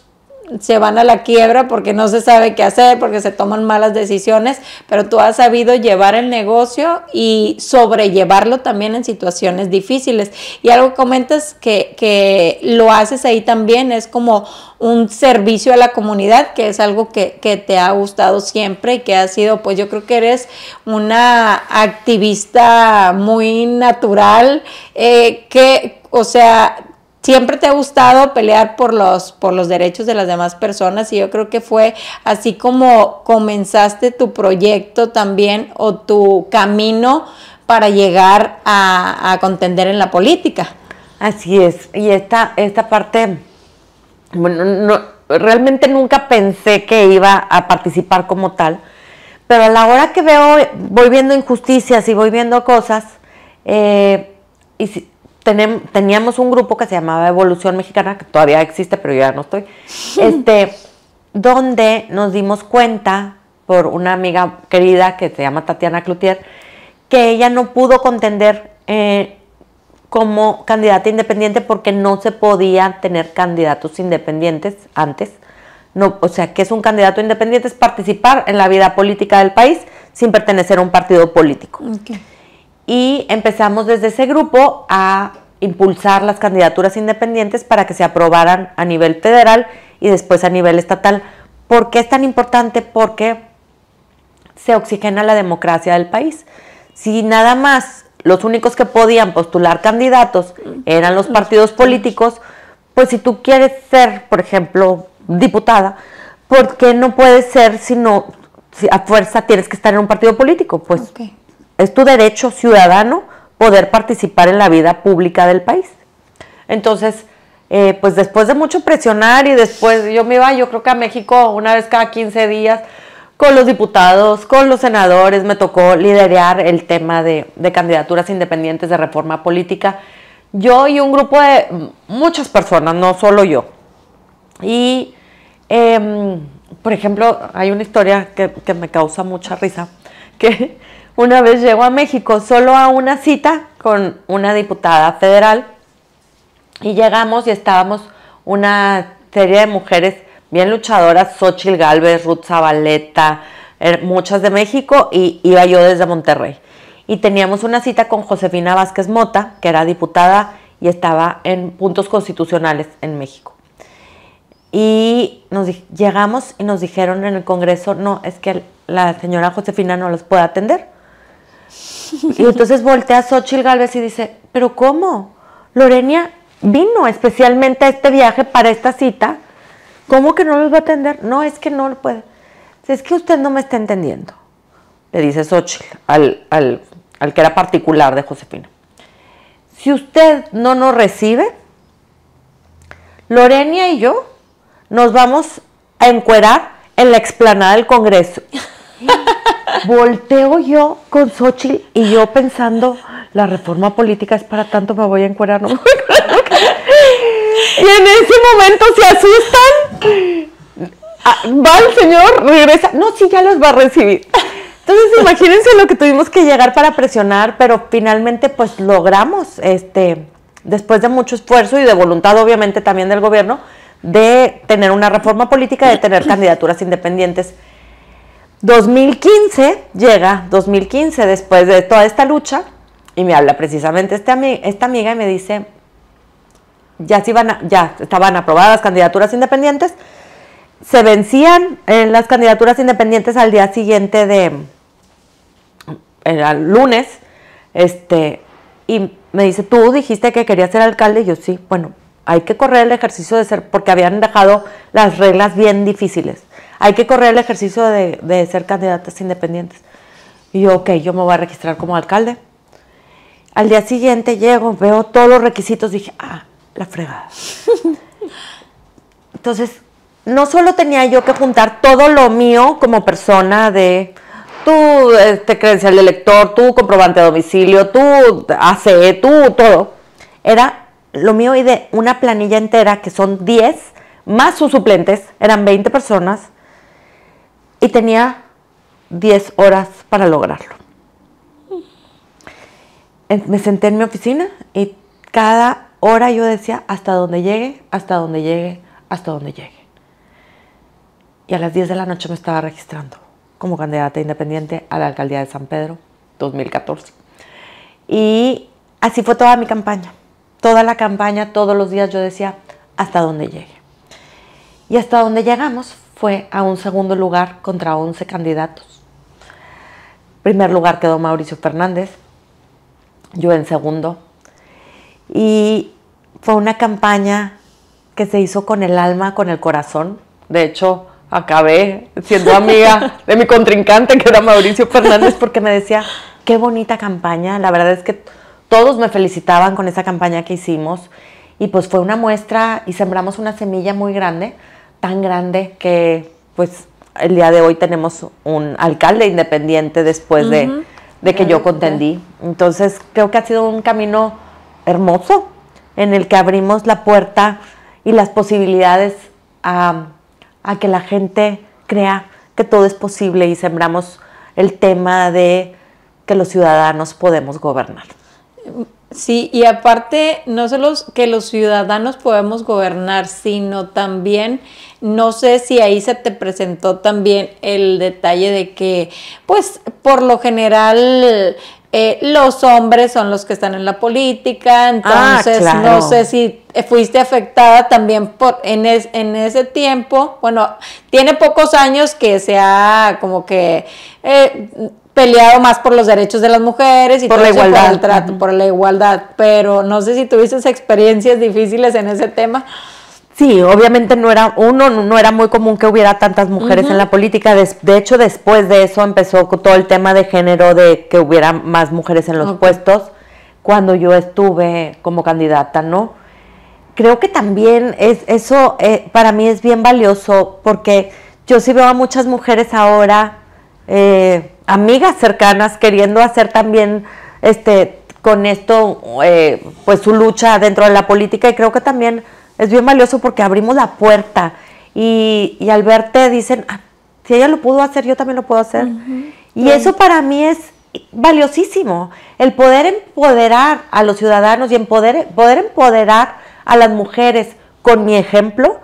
A: se van a la quiebra porque no se sabe qué hacer, porque se toman malas decisiones, pero tú has sabido llevar el negocio y sobrellevarlo también en situaciones difíciles. Y algo comentas que, que lo haces ahí también, es como un servicio a la comunidad, que es algo que, que, te ha gustado siempre y que ha sido, pues yo creo que eres una activista muy natural, eh, que, o sea, siempre te ha gustado pelear por los, por los derechos de las demás personas y yo creo que fue así como comenzaste tu proyecto también o tu camino para llegar a, contender en la política.
B: Así es, y esta, esta parte, bueno, no, realmente nunca pensé que iba a participar como tal, pero a la hora que veo, voy viendo injusticias y voy viendo cosas, eh, y teníamos un grupo que se llamaba Evolución Mexicana, que todavía existe, pero yo ya no estoy, este, donde nos dimos cuenta por una amiga querida que se llama Tatiana Cloutier, que ella no pudo contender eh, como candidata independiente porque no se podía tener candidatos independientes antes. No, o sea, que es un candidato independiente es participar en la vida política del país sin pertenecer a un partido político y empezamos desde ese grupo a impulsar las candidaturas independientes para que se aprobaran a nivel federal y después a nivel estatal. ¿Por qué es tan importante? Porque se oxigena la democracia del país. Si nada más los únicos que podían postular candidatos eran los partidos políticos, pues si tú quieres ser, por ejemplo, diputada, ¿por qué no puedes ser si no, si a fuerza tienes que estar en un partido político? Pues es tu derecho ciudadano poder participar en la vida pública del país. Entonces, eh, pues después de mucho presionar y después yo me iba, yo creo que a México una vez cada 15 días con los diputados, con los senadores, me tocó liderar el tema de, candidaturas independientes de reforma política. Yo y un grupo de muchas personas, no solo yo. Y, em, por ejemplo, hay una historia que, que me causa mucha risa, que una vez llegó a México solo a una cita con una diputada federal y llegamos y estábamos una serie de mujeres bien luchadoras, Xochil Galvez, Ruth Zabaleta, er, muchas de México y iba yo desde Monterrey. Y teníamos una cita con Josefina Vázquez Mota, que era diputada y estaba en puntos constitucionales en México. y nos llegamos y nos dijeron en el Congreso, no, es que la señora Josefina no los puede atender. Y entonces voltea a Xochitl Galvez y dice, pero ¿cómo? Lorenia vino especialmente a este viaje para esta cita. ¿Cómo que no los va a atender? No, es que no lo puede. Es que usted no me está entendiendo, le dice Xochitl al, al, al que era particular de Josefina. Si usted no nos recibe, Lorenia y yo nos vamos a encuerar en la explanada del Congreso. Volteo yo con Xochitl y yo pensando, la reforma política es para tanto, me voy a encuerar, no Y en ese momento se asustan. Ah, va el señor, regresa. No, sí, ya los va a recibir. Entonces, imagínense lo que tuvimos que llegar para presionar, pero finalmente, pues logramos, este, después de mucho esfuerzo y de voluntad, obviamente, también del gobierno, de tener una reforma política, de tener candidaturas independientes. 2015 llega, 2015, después de toda esta lucha, y me habla precisamente esta, esta amiga y me dice, ya, se iban ya estaban aprobadas candidaturas independientes, se vencían en las candidaturas independientes al día siguiente de, el lunes, este, y me dice, tú dijiste que querías ser alcalde, y yo sí, bueno, hay que correr el ejercicio de ser, porque habían dejado las reglas bien difíciles. Hay que correr el ejercicio de, ser candidatas independientes. Y yo, ok, yo me voy a registrar como alcalde. Al día siguiente llego, veo todos los requisitos, dije, ah, la fregada. Entonces, no solo tenía yo que juntar todo lo mío como persona de tu este, credencial de elector, tu comprobante de domicilio, tu ACE, tu todo. Era lo mío y de una planilla entera, que son 10, más sus suplentes, eran 20 personas, y tenía 10 horas para lograrlo. Me senté en mi oficina y cada hora yo decía, hasta donde llegue, hasta donde llegue, hasta donde llegue. Y a las 10 de la noche me estaba registrando como candidata independiente a la alcaldía de San Pedro 2014. Y así fue toda mi campaña toda la campaña, todos los días yo decía, hasta dónde llegue. Y hasta donde llegamos fue a un segundo lugar contra 11 candidatos. Primer lugar quedó Mauricio Fernández, yo en segundo. Y fue una campaña que se hizo con el alma, con el corazón. De hecho, acabé siendo amiga de mi contrincante, que era Mauricio Fernández, porque me decía, qué bonita campaña. La verdad es que todos me felicitaban con esa campaña que hicimos y pues fue una muestra y sembramos una semilla muy grande, tan grande que pues el día de hoy tenemos un alcalde independiente después de, que yo contendí. Entonces creo que ha sido un camino hermoso en el que abrimos la puerta y las posibilidades a, a que la gente crea que todo es posible y sembramos el tema de que los ciudadanos podemos gobernar.
A: Sí, y aparte, no solo que los ciudadanos podemos gobernar, sino también, no sé si ahí se te presentó también el detalle de que, pues, por lo general, eh, los hombres son los que están en la política, ah, entonces no sé si fuiste afectada también por en, en ese tiempo, bueno, tiene pocos años que se ha como que eh, peleado más por los derechos de las mujeres y
B: por la igualdad.
A: Por el trato, por la igualdad. Pero no sé si tuviste experiencias difíciles en ese tema.
B: Sí, obviamente no era, uno, no era muy común que hubiera tantas mujeres en la política. De, hecho, después de eso empezó todo el tema de género, de que hubiera más mujeres en los puestos, cuando yo estuve como candidata, ¿no? Creo que también es, eso eh, para mí es bien valioso, porque yo sí veo a muchas mujeres ahora eh, amigas cercanas queriendo hacer también este con esto eh, pues su lucha dentro de la política. Y creo que también es bien valioso porque abrimos la puerta. Y, al verte dicen ah, si ella lo pudo hacer yo también lo puedo hacer y eso para mí es valiosísimo. El poder empoderar a los ciudadanos y en poder, poder empoderar a las mujeres con mi ejemplo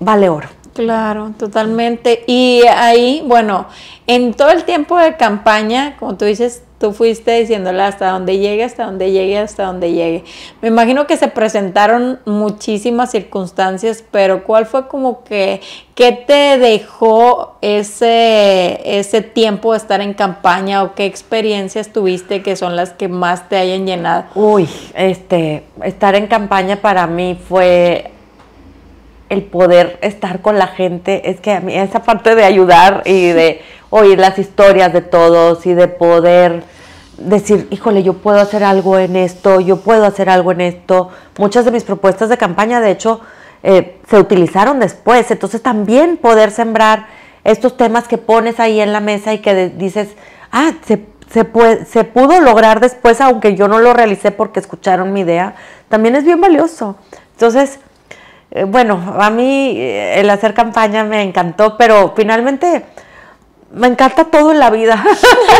B: vale oro
A: Claro, totalmente. Y ahí, bueno, en todo el tiempo de campaña, como tú dices, tú fuiste diciéndole hasta donde llegue, hasta donde llegue, hasta donde llegue. Me imagino que se presentaron muchísimas circunstancias, pero ¿cuál fue como que, qué te dejó ese, ese tiempo de estar en campaña o qué experiencias tuviste que son las que más te hayan llenado?
B: Uy, este, estar en campaña para mí fue el poder estar con la gente, es que a mí esa parte de ayudar y de oír las historias de todos y de poder decir, híjole, yo puedo hacer algo en esto, yo puedo hacer algo en esto. Muchas de mis propuestas de campaña, de hecho, eh, se utilizaron después. Entonces también poder sembrar estos temas que pones ahí en la mesa y que dices, ah, se, se, puede, se pudo lograr después, aunque yo no lo realicé porque escucharon mi idea, también es bien valioso. Entonces, eh, bueno, a mí eh, el hacer campaña me encantó, pero finalmente me encanta todo en la vida.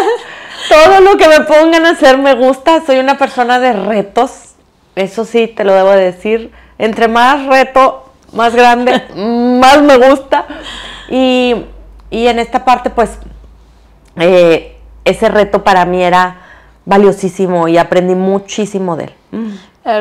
B: todo lo que me pongan a hacer me gusta. Soy una persona de retos. Eso sí, te lo debo decir. Entre más reto, más grande, más me gusta. Y, en esta parte, pues, eh, ese reto para mí era valiosísimo y aprendí muchísimo de él.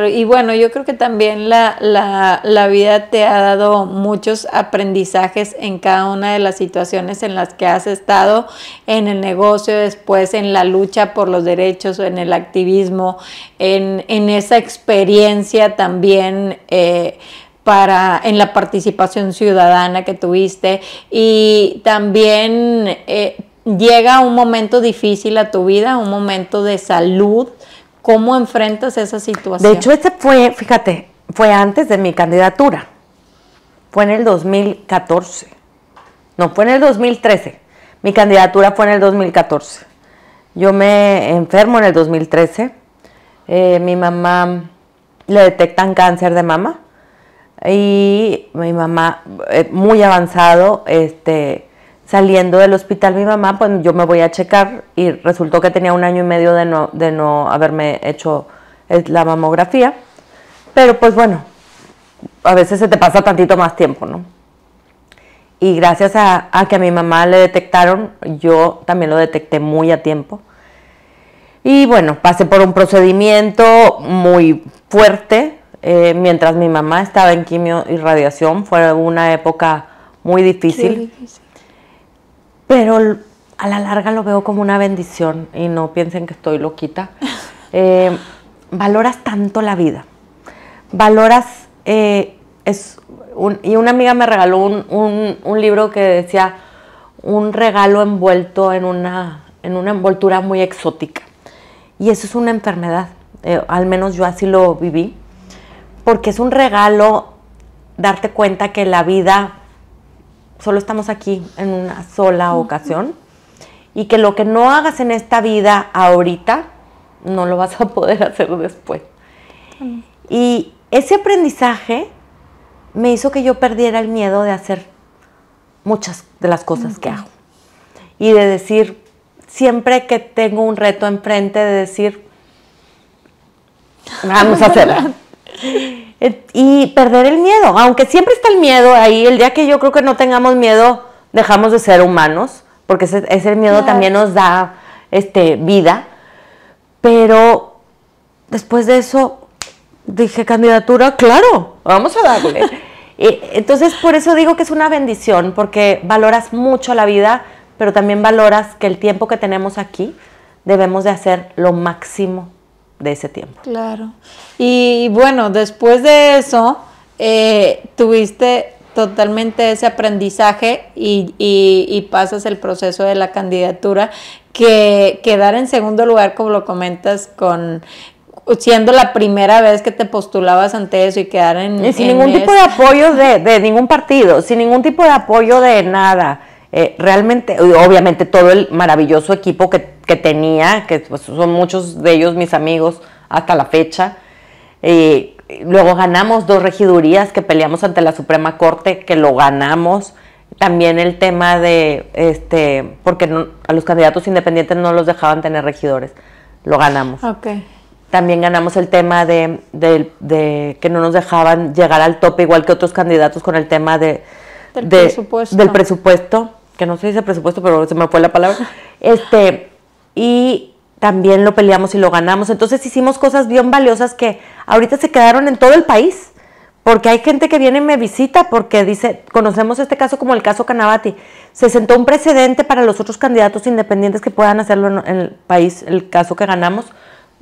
A: Y bueno, yo creo que también la, la, vida te ha dado muchos aprendizajes en cada una de las situaciones en las que has estado, en el negocio, después en la lucha por los derechos, en el activismo, en, esa experiencia también. Eh, para, en la participación ciudadana que tuviste y también eh, llega un momento difícil a tu vida, un momento de salud, ¿Cómo enfrentas esa situación?
B: De hecho, ese fue, fíjate, fue antes de mi candidatura. Fue en el 2014. No, fue en el 2013. Mi candidatura fue en el 2014. Yo me enfermo en el 2013. Eh, mi mamá le detectan cáncer de mama y mi mamá eh, muy avanzado, este, saliendo del hospital mi mamá, pues yo me voy a checar y resultó que tenía un año y medio de no, de no haberme hecho la mamografía. Pero pues bueno, a veces se te pasa tantito más tiempo, ¿no? Y gracias a, que a mi mamá le detectaron, yo también lo detecté muy a tiempo. Y bueno, pasé por un procedimiento muy fuerte eh, mientras mi mamá estaba en quimio y radiación. Fue una época muy difícil pero a la larga lo veo como una bendición y no piensen que estoy loquita. Eh, valoras tanto la vida, valoras, eh, es y una amiga me regaló un, libro que decía un regalo envuelto en una, en una envoltura muy exótica. Y eso es una enfermedad, eh, al menos yo así lo viví, porque es un regalo darte cuenta que la vida solo estamos aquí en una sola ocasión y que lo que no hagas en esta vida ahorita, no lo vas a poder hacer después. Y ese aprendizaje me hizo que yo perdiera el miedo de hacer muchas de las cosas que hago. Y de decir, siempre que tengo un reto enfrente, de decir, vamos a hacerlo. y perder el miedo, aunque siempre está el miedo ahí, el día que yo creo que no tengamos miedo, dejamos de ser humanos, porque ese, miedo también nos da este, vida, pero después de eso dije candidatura, claro, vamos a darle. entonces por eso digo que es una bendición, porque valoras mucho la vida, pero también valoras que el tiempo que tenemos aquí debemos de hacer lo máximo de ese tiempo.
A: Claro. Y bueno, después de eso, eh, tuviste totalmente ese aprendizaje y, pasas el proceso de la candidatura, que quedar en segundo lugar, como lo comentas, con siendo la primera vez que te postulabas ante eso y quedar en...
B: sin ningún tipo de apoyo de, ningún partido, sin ningún tipo de apoyo de nada. Eh, realmente, obviamente todo el maravilloso equipo que, tenía, que pues, son muchos de ellos mis amigos hasta la fecha. luego ganamos dos regidurías que peleamos ante la Suprema Corte, que lo ganamos. También el tema de, este, porque a los candidatos independientes no los dejaban tener regidores, lo ganamos. También ganamos el tema de, de, que no nos dejaban llegar al tope igual que otros candidatos con el tema de, del, presupuesto. del presupuesto, que no se dice presupuesto, pero se me fue la palabra. este, y también lo peleamos y lo ganamos. Entonces hicimos cosas bien valiosas que ahorita se quedaron en todo el país. Porque hay gente que viene y me visita porque dice, conocemos este caso como el caso Canavati. Se sentó un precedente para los otros candidatos independientes que puedan hacerlo en el país, el caso que ganamos.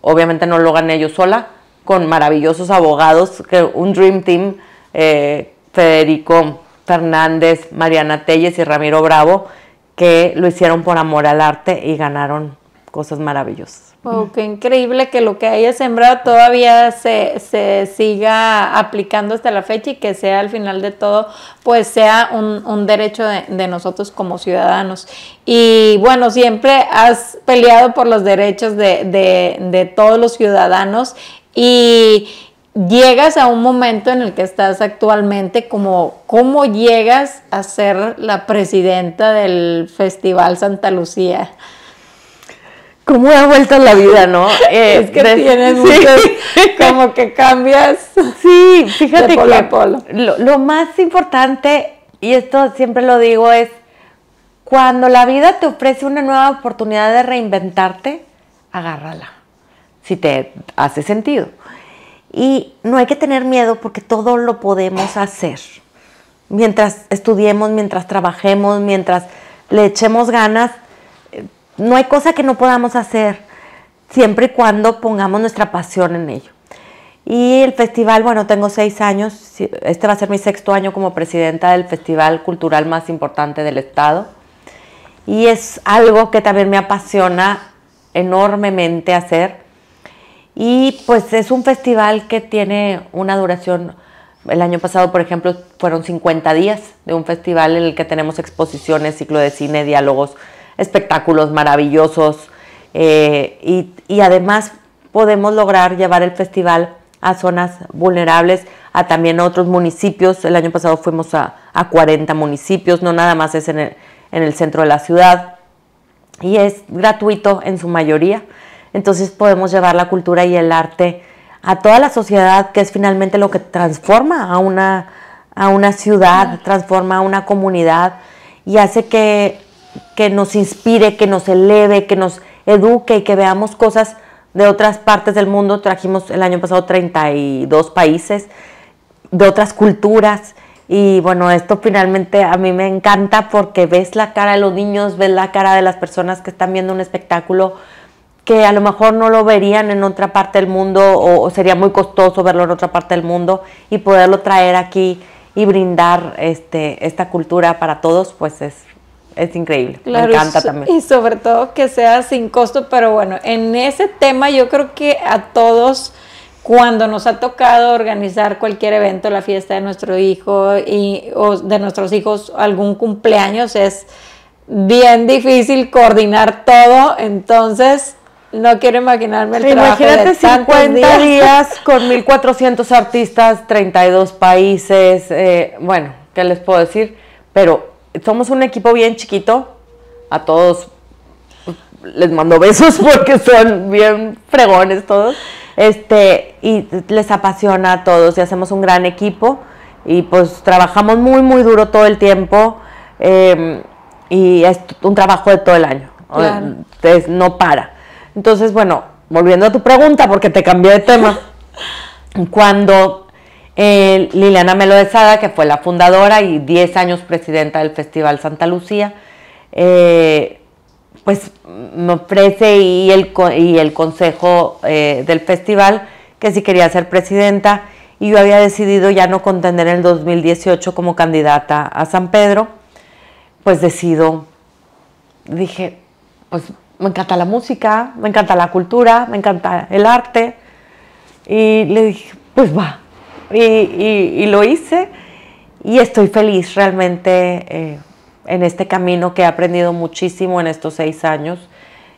B: Obviamente no lo gané yo sola, con maravillosos abogados, que un Dream Team, eh, Federico Fernández, Mariana Telles y Ramiro Bravo, que lo hicieron por amor al arte y ganaron cosas maravillosas.
A: Oh, qué increíble que lo que haya sembrado todavía se, se, siga aplicando hasta la fecha y que sea al final de todo, pues sea un, derecho de, nosotros como ciudadanos. Y bueno, siempre has peleado por los derechos de, de todos los ciudadanos y llegas a un momento en el que estás actualmente, como cómo llegas a ser la presidenta del Festival Santa Lucía.
B: ¿Cómo ha vuelto la vida, no?
A: es que tienes como que cambias.
B: Sí, fíjate que Lo, lo más importante, y esto siempre lo digo, es cuando la vida te ofrece una nueva oportunidad de reinventarte, agárrala, si te hace sentido. Y no hay que tener miedo porque todo lo podemos hacer. Mientras estudiemos, mientras trabajemos, mientras le echemos ganas, eh, no hay cosa que no podamos hacer, siempre y cuando pongamos nuestra pasión en ello. Y el festival, bueno, tengo seis años, este va a ser mi sexto año como presidenta del festival cultural más importante del estado. Y es algo que también me apasiona enormemente hacer y pues es un festival que tiene una duración, el año pasado por ejemplo fueron 50 días de un festival en el que tenemos exposiciones, ciclo de cine, diálogos, espectáculos maravillosos eh, y, además podemos lograr llevar el festival a zonas vulnerables, a también otros municipios. El año pasado fuimos a, 40 municipios, no nada más es en el, en el centro de la ciudad y es gratuito en su mayoría. Entonces podemos llevar la cultura y el arte a toda la sociedad, que es finalmente lo que transforma a una, a una ciudad, transforma a una comunidad y hace que, que nos inspire, que nos eleve, que nos eduque y que veamos cosas de otras partes del mundo. Trajimos el año pasado 32 países, de otras culturas. Y bueno, esto finalmente a mí me encanta porque ves la cara de los niños, ves la cara de las personas que están viendo un espectáculo que a lo mejor no lo verían en otra parte del mundo o, sería muy costoso verlo en otra parte del mundo y poderlo traer aquí y brindar este, esta cultura para todos, pues es, es increíble. Me encanta también.
A: Y sobre todo que sea sin costo, pero bueno, en ese tema yo creo que a todos cuando nos ha tocado organizar cualquier evento, la fiesta de nuestro hijo y, o de nuestros hijos, algún cumpleaños, es bien difícil coordinar todo. Entonces, no quiero imaginarme el trabajo
B: Imagínate 50 días. con 1400 artistas, 32 países. Eh, bueno, ¿qué les puedo decir? Pero somos un equipo bien chiquito. A todos les mando besos porque son bien fregones todos. Este, y les apasiona a todos y hacemos un gran equipo. Y pues trabajamos muy, muy duro todo el tiempo. Em, y es un trabajo de todo el año. Entonces, no para. Entonces, bueno, volviendo a tu pregunta, porque te cambié de tema, cuando eh, Liliana Melo de Sada, que fue la fundadora y 10 años presidenta del Festival Santa Lucía, eh, pues me ofrece y el, y el consejo eh, del festival que si quería ser presidenta y yo había decidido ya no contender en el 2018 como candidata a San Pedro, pues decido, dije, pues me encanta la música, me encanta la cultura, me encanta el arte. Y le dije, pues va. Y, lo hice y estoy feliz realmente eh, en este camino que he aprendido muchísimo en estos seis años.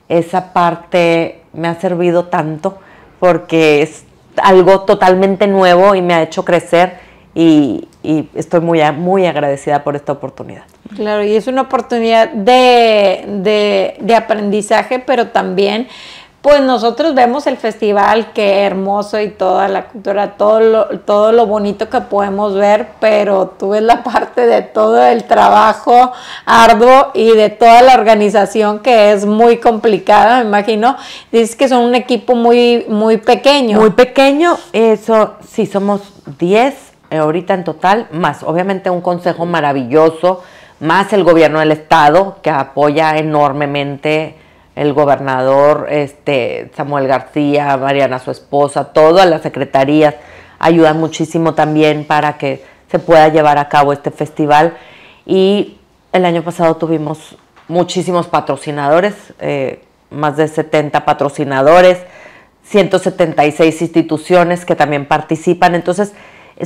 B: Esa parte me ha servido tanto porque es algo totalmente nuevo y me ha hecho crecer y, estoy muy, muy agradecida por esta oportunidad.
A: Claro, y es una oportunidad de, aprendizaje, pero también pues nosotros vemos el festival, qué hermoso y toda la cultura, todo lo, todo lo bonito que podemos ver, pero tú ves la parte de todo el trabajo arduo y de toda la organización que es muy complicada, me imagino. Dices que son un equipo muy, muy pequeño.
B: Muy pequeño, eso sí, somos 10 eh, ahorita en total, más obviamente un consejo maravilloso, más el gobierno del estado que apoya enormemente el gobernador este, Samuel García, Mariana, su esposa, todas las secretarías ayudan muchísimo también para que se pueda llevar a cabo este festival. Y el año pasado tuvimos muchísimos patrocinadores, eh, más de 70 patrocinadores, 176 instituciones que también participan. Entonces,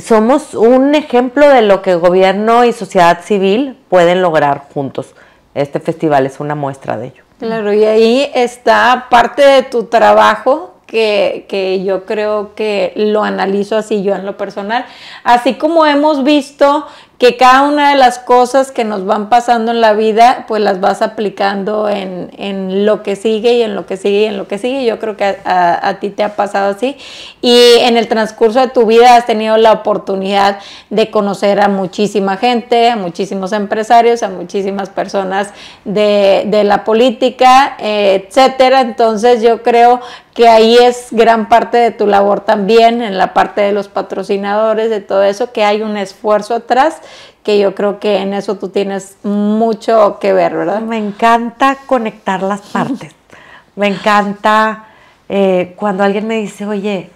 B: somos un ejemplo de lo que gobierno y sociedad civil pueden lograr juntos. Este festival es una muestra de ello.
A: Claro, y ahí está parte de tu trabajo que, que, yo creo que lo analizo así yo en lo personal. Así como hemos visto que cada una de las cosas que nos van pasando en la vida, pues las vas aplicando en, lo que sigue y en lo que sigue y en lo que sigue. Yo creo que a, ti te ha pasado así. Y en el transcurso de tu vida has tenido la oportunidad de conocer a muchísima gente, a muchísimos empresarios, a muchísimas personas de, de la política, etcétera. Entonces yo creo que ahí es gran parte de tu labor también, en la parte de los patrocinadores, de todo eso, que hay un esfuerzo atrás que yo creo que en eso tú tienes mucho que ver, ¿verdad?
B: Me encanta conectar las partes. Me encanta eh, cuando alguien me dice, oye,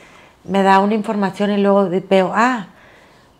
B: me da una información y luego veo, ah,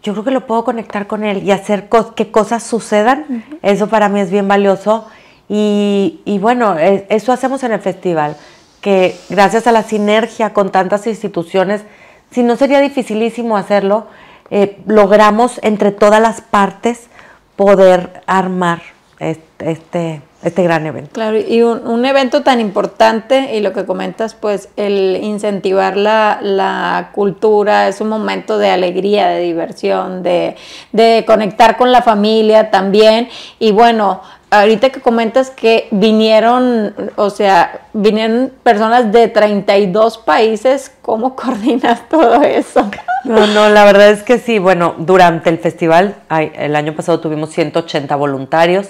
B: yo creo que lo puedo conectar con él y hacer que cosas sucedan. Eso para mí es bien valioso. Y, y bueno, e, eso hacemos en el festival, que gracias a la sinergia con tantas instituciones, si no sería dificilísimo hacerlo, eh, logramos entre todas las partes poder armar este, este, gran evento.
A: Claro, y un, evento tan importante y lo que comentas, pues el incentivar la, la cultura es un momento de alegría, de diversión, de, de conectar con la familia también. Y bueno, ahorita que comentas que vinieron, o sea, vinieron personas de 32 países, ¿cómo coordinas todo eso?
B: No, no, la verdad es que sí, bueno, durante el festival, el año pasado tuvimos 180 voluntarios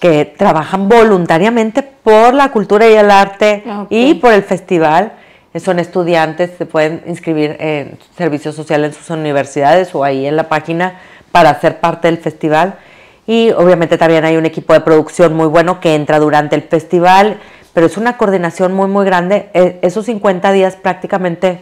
B: que trabajan voluntariamente por la cultura y el arte y por el festival. Son estudiantes, se pueden inscribir en servicio social en sus universidades o ahí en la página para ser parte del festival. Y obviamente también hay un equipo de producción muy bueno que entra durante el festival, pero es una coordinación muy, muy grande. E, esos 50 días prácticamente,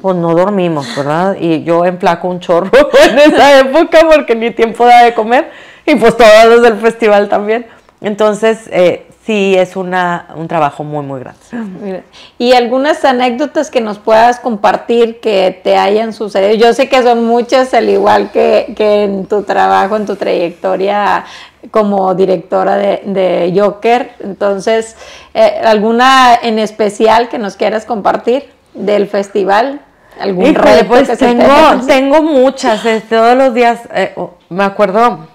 B: pues no dormimos, ¿verdad? Y yo enflaco un chorro en esa época porque ni tiempo da de comer y pues todo desde el festival también. Entonces, eh, sí es una, un trabajo muy, muy grande.
A: Y algunas anécdotas que nos puedas compartir que te hayan sucedido. Yo sé que son muchas, al igual que, en tu trabajo, en tu trayectoria como directora de, Joker. Entonces, eh, ¿alguna en especial que nos quieras compartir del festival?
B: ¿Algún reto pues tengo, tengo muchas, este, todos los días, eh, me acuerdo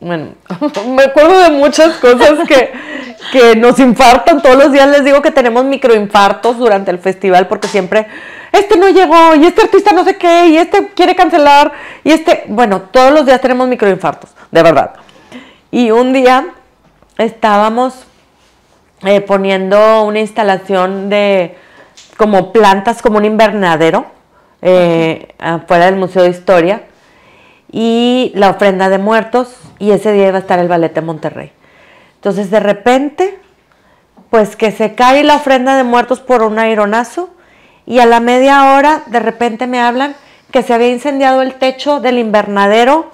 B: bueno, me acuerdo de muchas cosas que, que nos infartan. Todos los días les digo que tenemos microinfartos durante el festival porque siempre, este no llegó, y este artista no sé qué, y este quiere cancelar, y este, bueno, todos los días tenemos microinfartos, de verdad. Y un día estábamos eh, poniendo una instalación de como plantas, como un invernadero, eh, afuera del Museo de Historia y la ofrenda de muertos y ese día iba a estar el ballet de Monterrey. Entonces de repente, pues que se cae la ofrenda de muertos por un aeronazo y a la media hora de repente me hablan que se había incendiado el techo del invernadero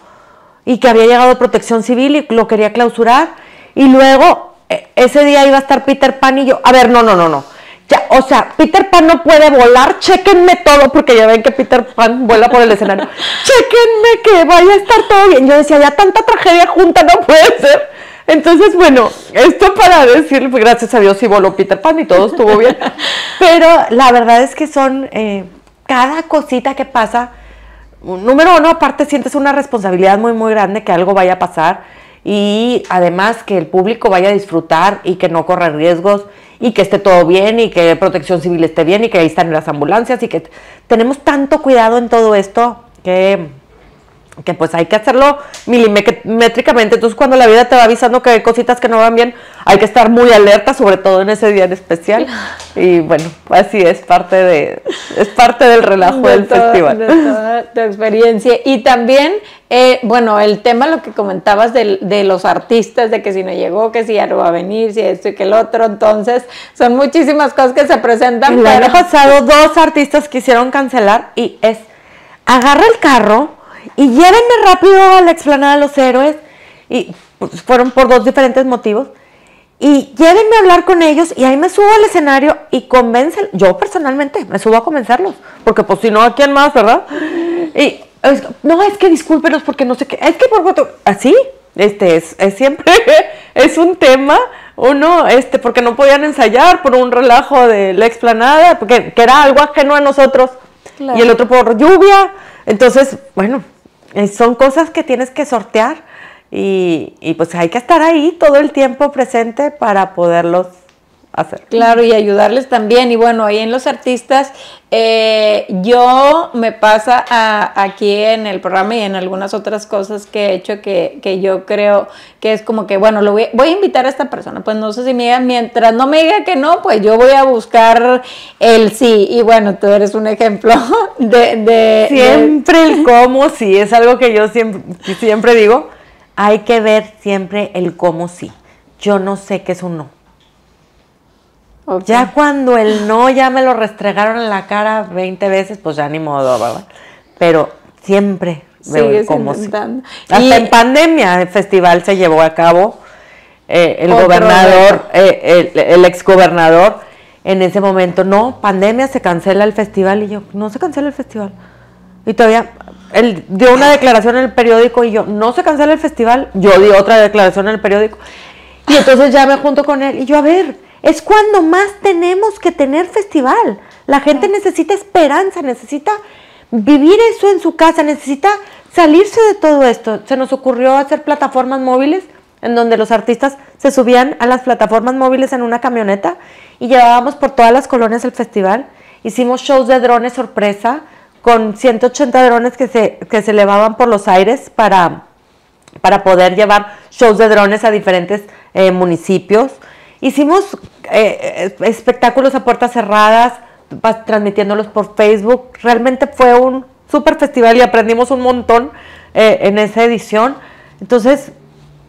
B: y que había llegado protección civil y lo quería clausurar y luego e, ese día iba a estar Peter Pan y yo, a ver, no, no, no, no. Ya, o sea, Peter Pan no puede volar, chequenme todo, porque ya ven que Peter Pan vuela por el escenario. chequenme que vaya a estar todo bien. Yo decía, ya tanta tragedia junta no puede ser. Entonces, bueno, esto para decir, pues, gracias a Dios sí voló Peter Pan y todo estuvo bien. Pero la verdad es que son eh, cada cosita que pasa, número uno, aparte sientes una responsabilidad muy, muy grande que algo vaya a pasar y además que el público vaya a disfrutar y que no corra riesgos y que esté todo bien y que protección civil esté bien y que ahí están las ambulancias y que tenemos tanto cuidado en todo esto que que pues hay que hacerlo milimétricamente. Entonces, cuando la vida te va avisando que hay cositas que no van bien, hay que estar muy alerta, sobre todo en ese día en especial. Y bueno, así es parte de es parte del relajo del festival.
A: De toda tu experiencia. Y también, eh, bueno, el tema, lo que comentabas de, de, los artistas, de que si no llegó, que si ya no va a venir, si esto y que el otro. Entonces, son muchísimas cosas que se presentan.
B: El año pasado, dos artistas quisieron cancelar y es agarra el carro y llévenme rápido a la explanada de los héroes. Y pues, fueron por dos diferentes motivos. Y llévenme a hablar con ellos y ahí me subo al escenario y convencen. Yo personalmente me subo a convencerlos. Porque pues si no, ¿a quién más, verdad? Y no, es que discúlpenos porque no sé qué. Es que por así, este es, es siempre, es un tema uno, este, porque no podían ensayar por un relajo de la explanada, porque que era algo ajeno a nosotros, y el otro por lluvia. Entonces, bueno, son cosas que tienes que sortear y, y, pues hay que estar ahí todo el tiempo presente para poderlos hacer.
A: Claro, y ayudarles también. Y bueno, ahí en los artistas, eh, yo me pasa aquí en el programa y en algunas otras cosas que he hecho que, que yo creo que es como que, bueno, lo voy, voy, a invitar a esta persona. Pues no sé si me diga, mientras no me diga que no, pues yo voy a buscar el sí. Y bueno, tú eres un ejemplo de... de
B: siempre el cómo sí, es algo que yo siempre, siempre digo. Hay que ver siempre el cómo sí. Yo no sé qué es un no. Ya cuando el no ya me lo restregaron en la cara 20 veces, pues ya ni modo, ¿verdad? Pero siempre veo como si. Hasta en pandemia el festival se llevó a cabo. Eh, el gobernador, eh, el, el ex gobernador, en ese momento, no, pandemia, se cancela el festival. Y yo, no se cancela el festival. Y todavía, él dio una declaración en el periódico y yo, no se cancela el festival. Yo di otra declaración en el periódico. Y entonces ya me junto con él y yo, a ver, es cuando más tenemos que tener festival. La gente necesita esperanza, necesita vivir eso en su casa, necesita salirse de todo esto. Se nos ocurrió hacer plataformas móviles en donde los artistas se subían a las plataformas móviles en una camioneta y llevábamos por todas las colonias el festival. Hicimos shows de drones sorpresa con 180 drones que se, que se elevaban por los aires para, para poder llevar shows de drones a diferentes eh, municipios. Hicimos eh, espectáculos a puertas cerradas, transmitiéndolos por Facebook. Realmente fue un super festival y aprendimos un montón eh, en esa edición. Entonces,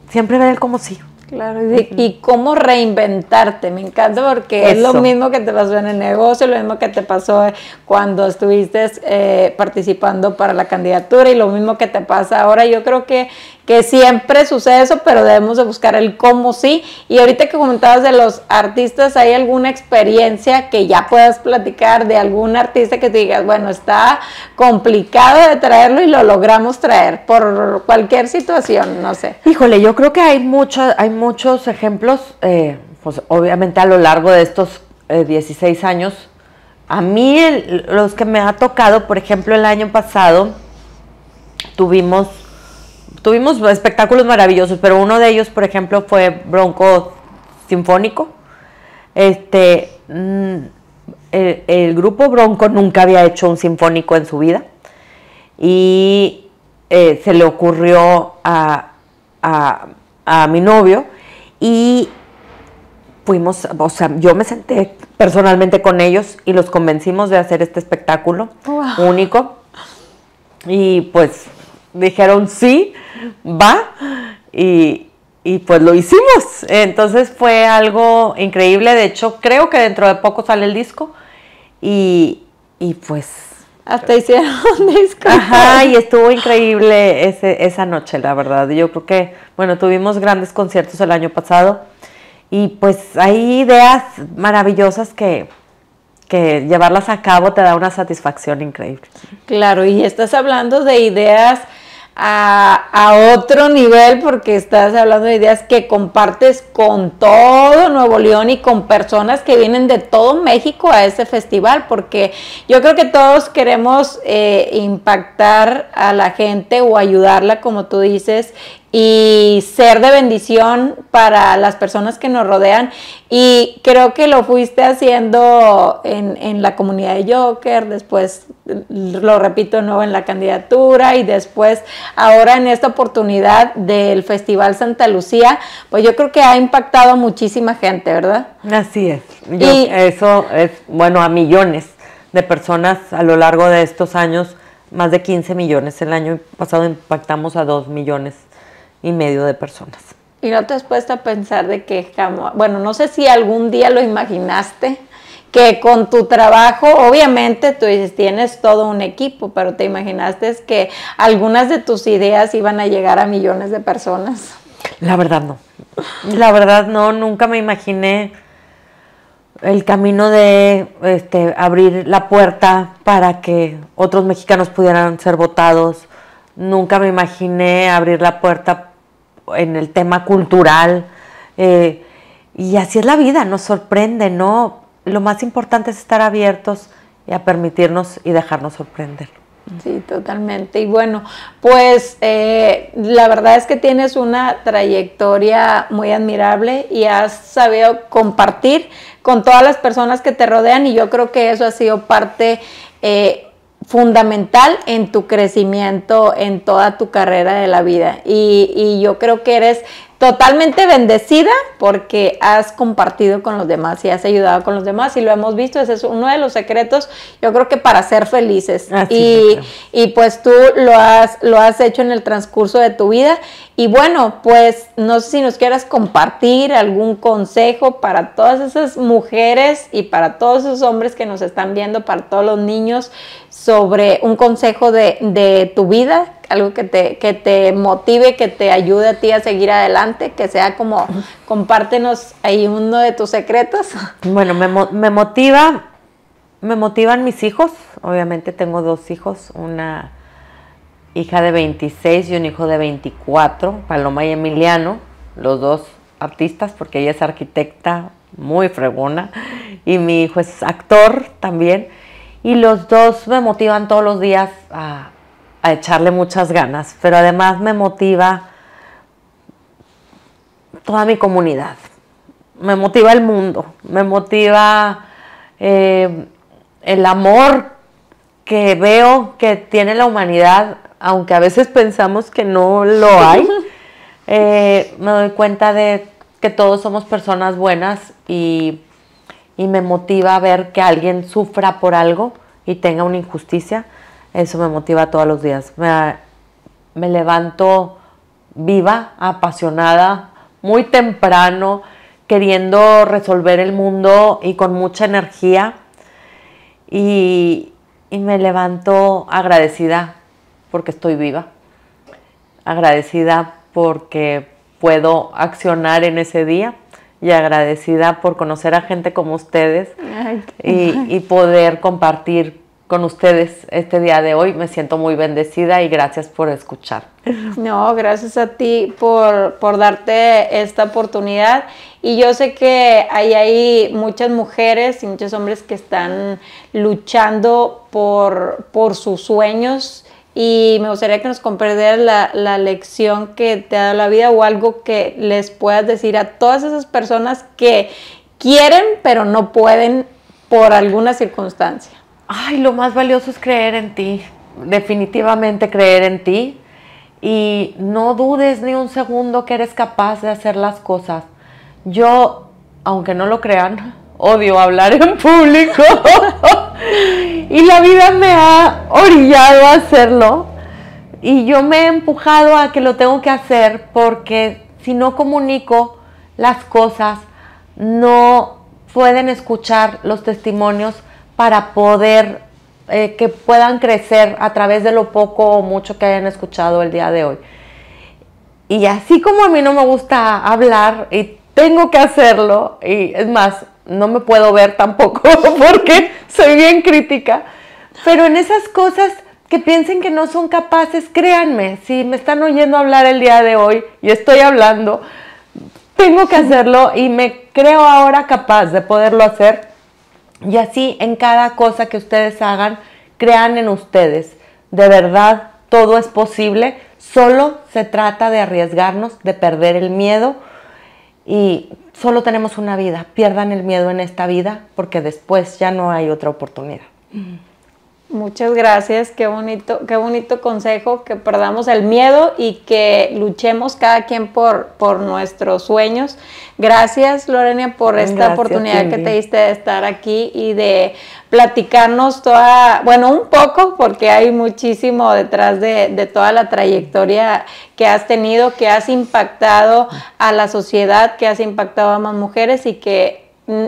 B: siempre ver el como sí.
A: Claro, y, cómo reinventarte, me encanta porque es lo mismo que te pasó en el negocio, lo mismo que te pasó cuando estuviste eh, participando para la candidatura y lo mismo que te pasa ahora. Yo creo que que siempre sucede eso, pero debemos de buscar el cómo sí. Y ahorita que comentabas de los artistas, ¿hay alguna experiencia que ya puedas platicar de algún artista que te digas, bueno, está complicado de traerlo y lo logramos traer por cualquier situación, no sé?
B: Híjole, yo creo que hay, mucho, hay muchos ejemplos, eh, pues obviamente a lo largo de estos 16 eh, años. A mí los que me ha tocado, por ejemplo, el año pasado tuvimos tuvimos espectáculos maravillosos, pero uno de ellos, por ejemplo, fue Bronco Sinfónico. Este, mm, el, grupo Bronco nunca había hecho un sinfónico en su vida y eh, se le ocurrió a, mi novio y fuimos, o sea, yo me senté personalmente con ellos y los convencimos de hacer este espectáculo único. Y pues dijeron sí, va, y, pues lo hicimos. Entonces fue algo increíble. De hecho, creo que dentro de poco sale el disco. Y, pues.
A: Hasta hicieron un disco.
B: Ajá, y estuvo increíble ese, esa noche, la verdad. Yo creo que, bueno, tuvimos grandes conciertos el año pasado. Y pues hay ideas maravillosas que, que llevarlas a cabo te da una satisfacción increíble.
A: Claro, y estás hablando de ideas a, otro nivel porque estás hablando de ideas que compartes con todo Nuevo León y con personas que vienen de todo México a ese festival, porque yo creo que todos queremos eh, impactar a la gente o ayudarla, como tú dices, y ser de bendición para las personas que nos rodean. Y creo que lo fuiste haciendo en, la comunidad de Joker, después lo repito de nuevo en la candidatura y después ahora en esta oportunidad del Festival Santa Lucía, pues yo creo que ha impactado a muchísima gente, ¿verdad?
B: Así es. y, eso es, bueno, a millones de personas a lo largo de estos años, más de 15 millones. El año pasado impactamos a 2 millones y medio de personas.
A: ¿Y no te has puesto a pensar de que, bueno, no sé si algún día lo imaginaste, que con tu trabajo, obviamente tú dices, tienes todo un equipo, pero te imaginaste que algunas de tus ideas iban a llegar a millones de personas?
B: La verdad no. La verdad no, nunca me imaginé el camino de este, abrir la puerta para que otros mexicanos pudieran ser votados. Nunca me imaginé abrir la puerta en el tema cultural. Eh, y así es la vida, nos sorprende, ¿no? Lo más importante es estar abiertos y a permitirnos y dejarnos sorprender.
A: Sí, totalmente. Y bueno, pues eh, la verdad es que tienes una trayectoria muy admirable y has sabido compartir con todas las personas que te rodean y yo creo que eso ha sido parte eh, fundamental en tu crecimiento en toda tu carrera de la vida. Y, y, yo creo que eres totalmente bendecida porque has compartido con los demás y has ayudado con los demás y lo hemos visto, ese es uno de los secretos, yo creo que para ser felices. y, y, pues tú lo has, lo has hecho en el transcurso de tu vida y bueno, pues no sé si nos quieras compartir algún consejo para todas esas mujeres y para todos esos hombres que nos están viendo, para todos los niños, sobre un consejo de, de tu vida, algo que te, que te motive, que te ayude a ti a seguir adelante, que sea como, compártenos ahí uno de tus secretos.
B: Bueno, me, me motiva, me motivan mis hijos, obviamente tengo dos hijos, una hija de 26 y un hijo de 24, Paloma y Emiliano, los dos artistas, porque ella es arquitecta muy fregona y mi hijo es actor también. Y los dos me motivan todos los días a, echarle muchas ganas, pero además me motiva toda mi comunidad, me motiva el mundo, me motiva eh, el amor que veo que tiene la humanidad aunque a veces pensamos que no lo hay, eh, me doy cuenta de que todos somos personas buenas y, me motiva a ver que alguien sufra por algo y tenga una injusticia. Eso me motiva todos los días. Me, me levanto viva, apasionada, muy temprano, queriendo resolver el mundo y con mucha energía. Y, y me levanto agradecida porque estoy viva, agradecida porque puedo accionar en ese día y agradecida por conocer a gente como ustedes y, poder compartir con ustedes este día de hoy. Me siento muy bendecida y gracias por escuchar.
A: No, gracias a ti por, por darte esta oportunidad. Y yo sé que hay ahí muchas mujeres y muchos hombres que están luchando por, por sus sueños y me gustaría que nos compartieras la, la, lección que te ha dado la vida o algo que les puedas decir a todas esas personas que quieren pero no pueden por alguna circunstancia.
B: Ay, lo más valioso es creer en ti, definitivamente creer en ti y no dudes ni un segundo que eres capaz de hacer las cosas. Yo, aunque no lo crean, odio hablar en público. y la vida me ha orillado a hacerlo. Y yo me he empujado a que lo tengo que hacer porque si no comunico las cosas, no pueden escuchar los testimonios para poder eh, que puedan crecer a través de lo poco o mucho que hayan escuchado el día de hoy. Y así como a mí no me gusta hablar y tengo que hacerlo, y es más, no me puedo ver tampoco porque soy bien crítica, pero en esas cosas que piensen que no son capaces, créanme, si me están oyendo hablar el día de hoy y estoy hablando, tengo que hacerlo y me creo ahora capaz de poderlo hacer. Y así en cada cosa que ustedes hagan, crean en ustedes. De verdad, todo es posible Solo se trata de arriesgarnos, de perder el miedo y solo tenemos una vida. Pierdan el miedo en esta vida porque después ya no hay otra oportunidad.
A: Muchas gracias, qué bonito, qué bonito consejo, que perdamos el miedo y que luchemos cada quien por, por nuestros sueños. Gracias, Lorena, por esta oportunidad que te diste de estar aquí y de platicarnos toda, bueno, un poco, porque hay muchísimo detrás de, de toda la trayectoria que has tenido, que has impactado a la sociedad, que has impactado a más mujeres y que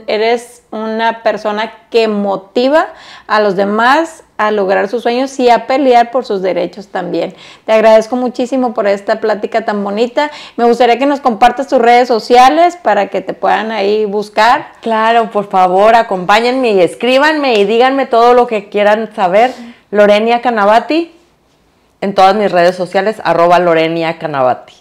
A: eres una persona que motiva a los demás a lograr sus sueños y a pelear por sus derechos también. Te agradezco muchísimo por esta plática tan bonita. Me gustaría que nos compartas tus redes sociales para que te puedan ahí buscar.
B: Claro, por favor, acompáñenme y escríbanme y díganme todo lo que quieran saber. Lorenia Canavati en todas mis redes sociales, arroba Lorenia Canavati.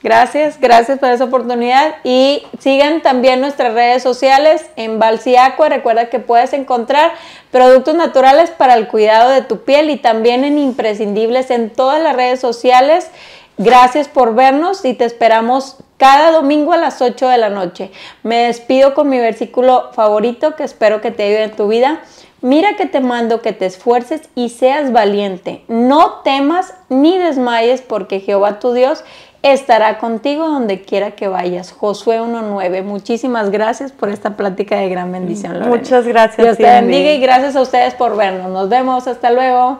A: Gracias, gracias por esa oportunidad y sigan también nuestras redes sociales en Balsiacua. Recuerda que puedes encontrar productos naturales para el cuidado de tu piel y también en imprescindibles en todas las redes sociales. Gracias por vernos y te esperamos cada domingo a las 8 de la noche. Me despido con mi versículo favorito que espero que te ayude en tu vida. Mira que te mando que te esfuerces y seas valiente. No temas ni desmayes porque Jehová tu Dios estará contigo donde quiera que vayas. Josué 1.9. Muchísimas gracias por esta plática de gran bendición.
B: Muchas gracias.
A: Dios te bendiga y gracias a ustedes por vernos. Nos vemos. Hasta luego.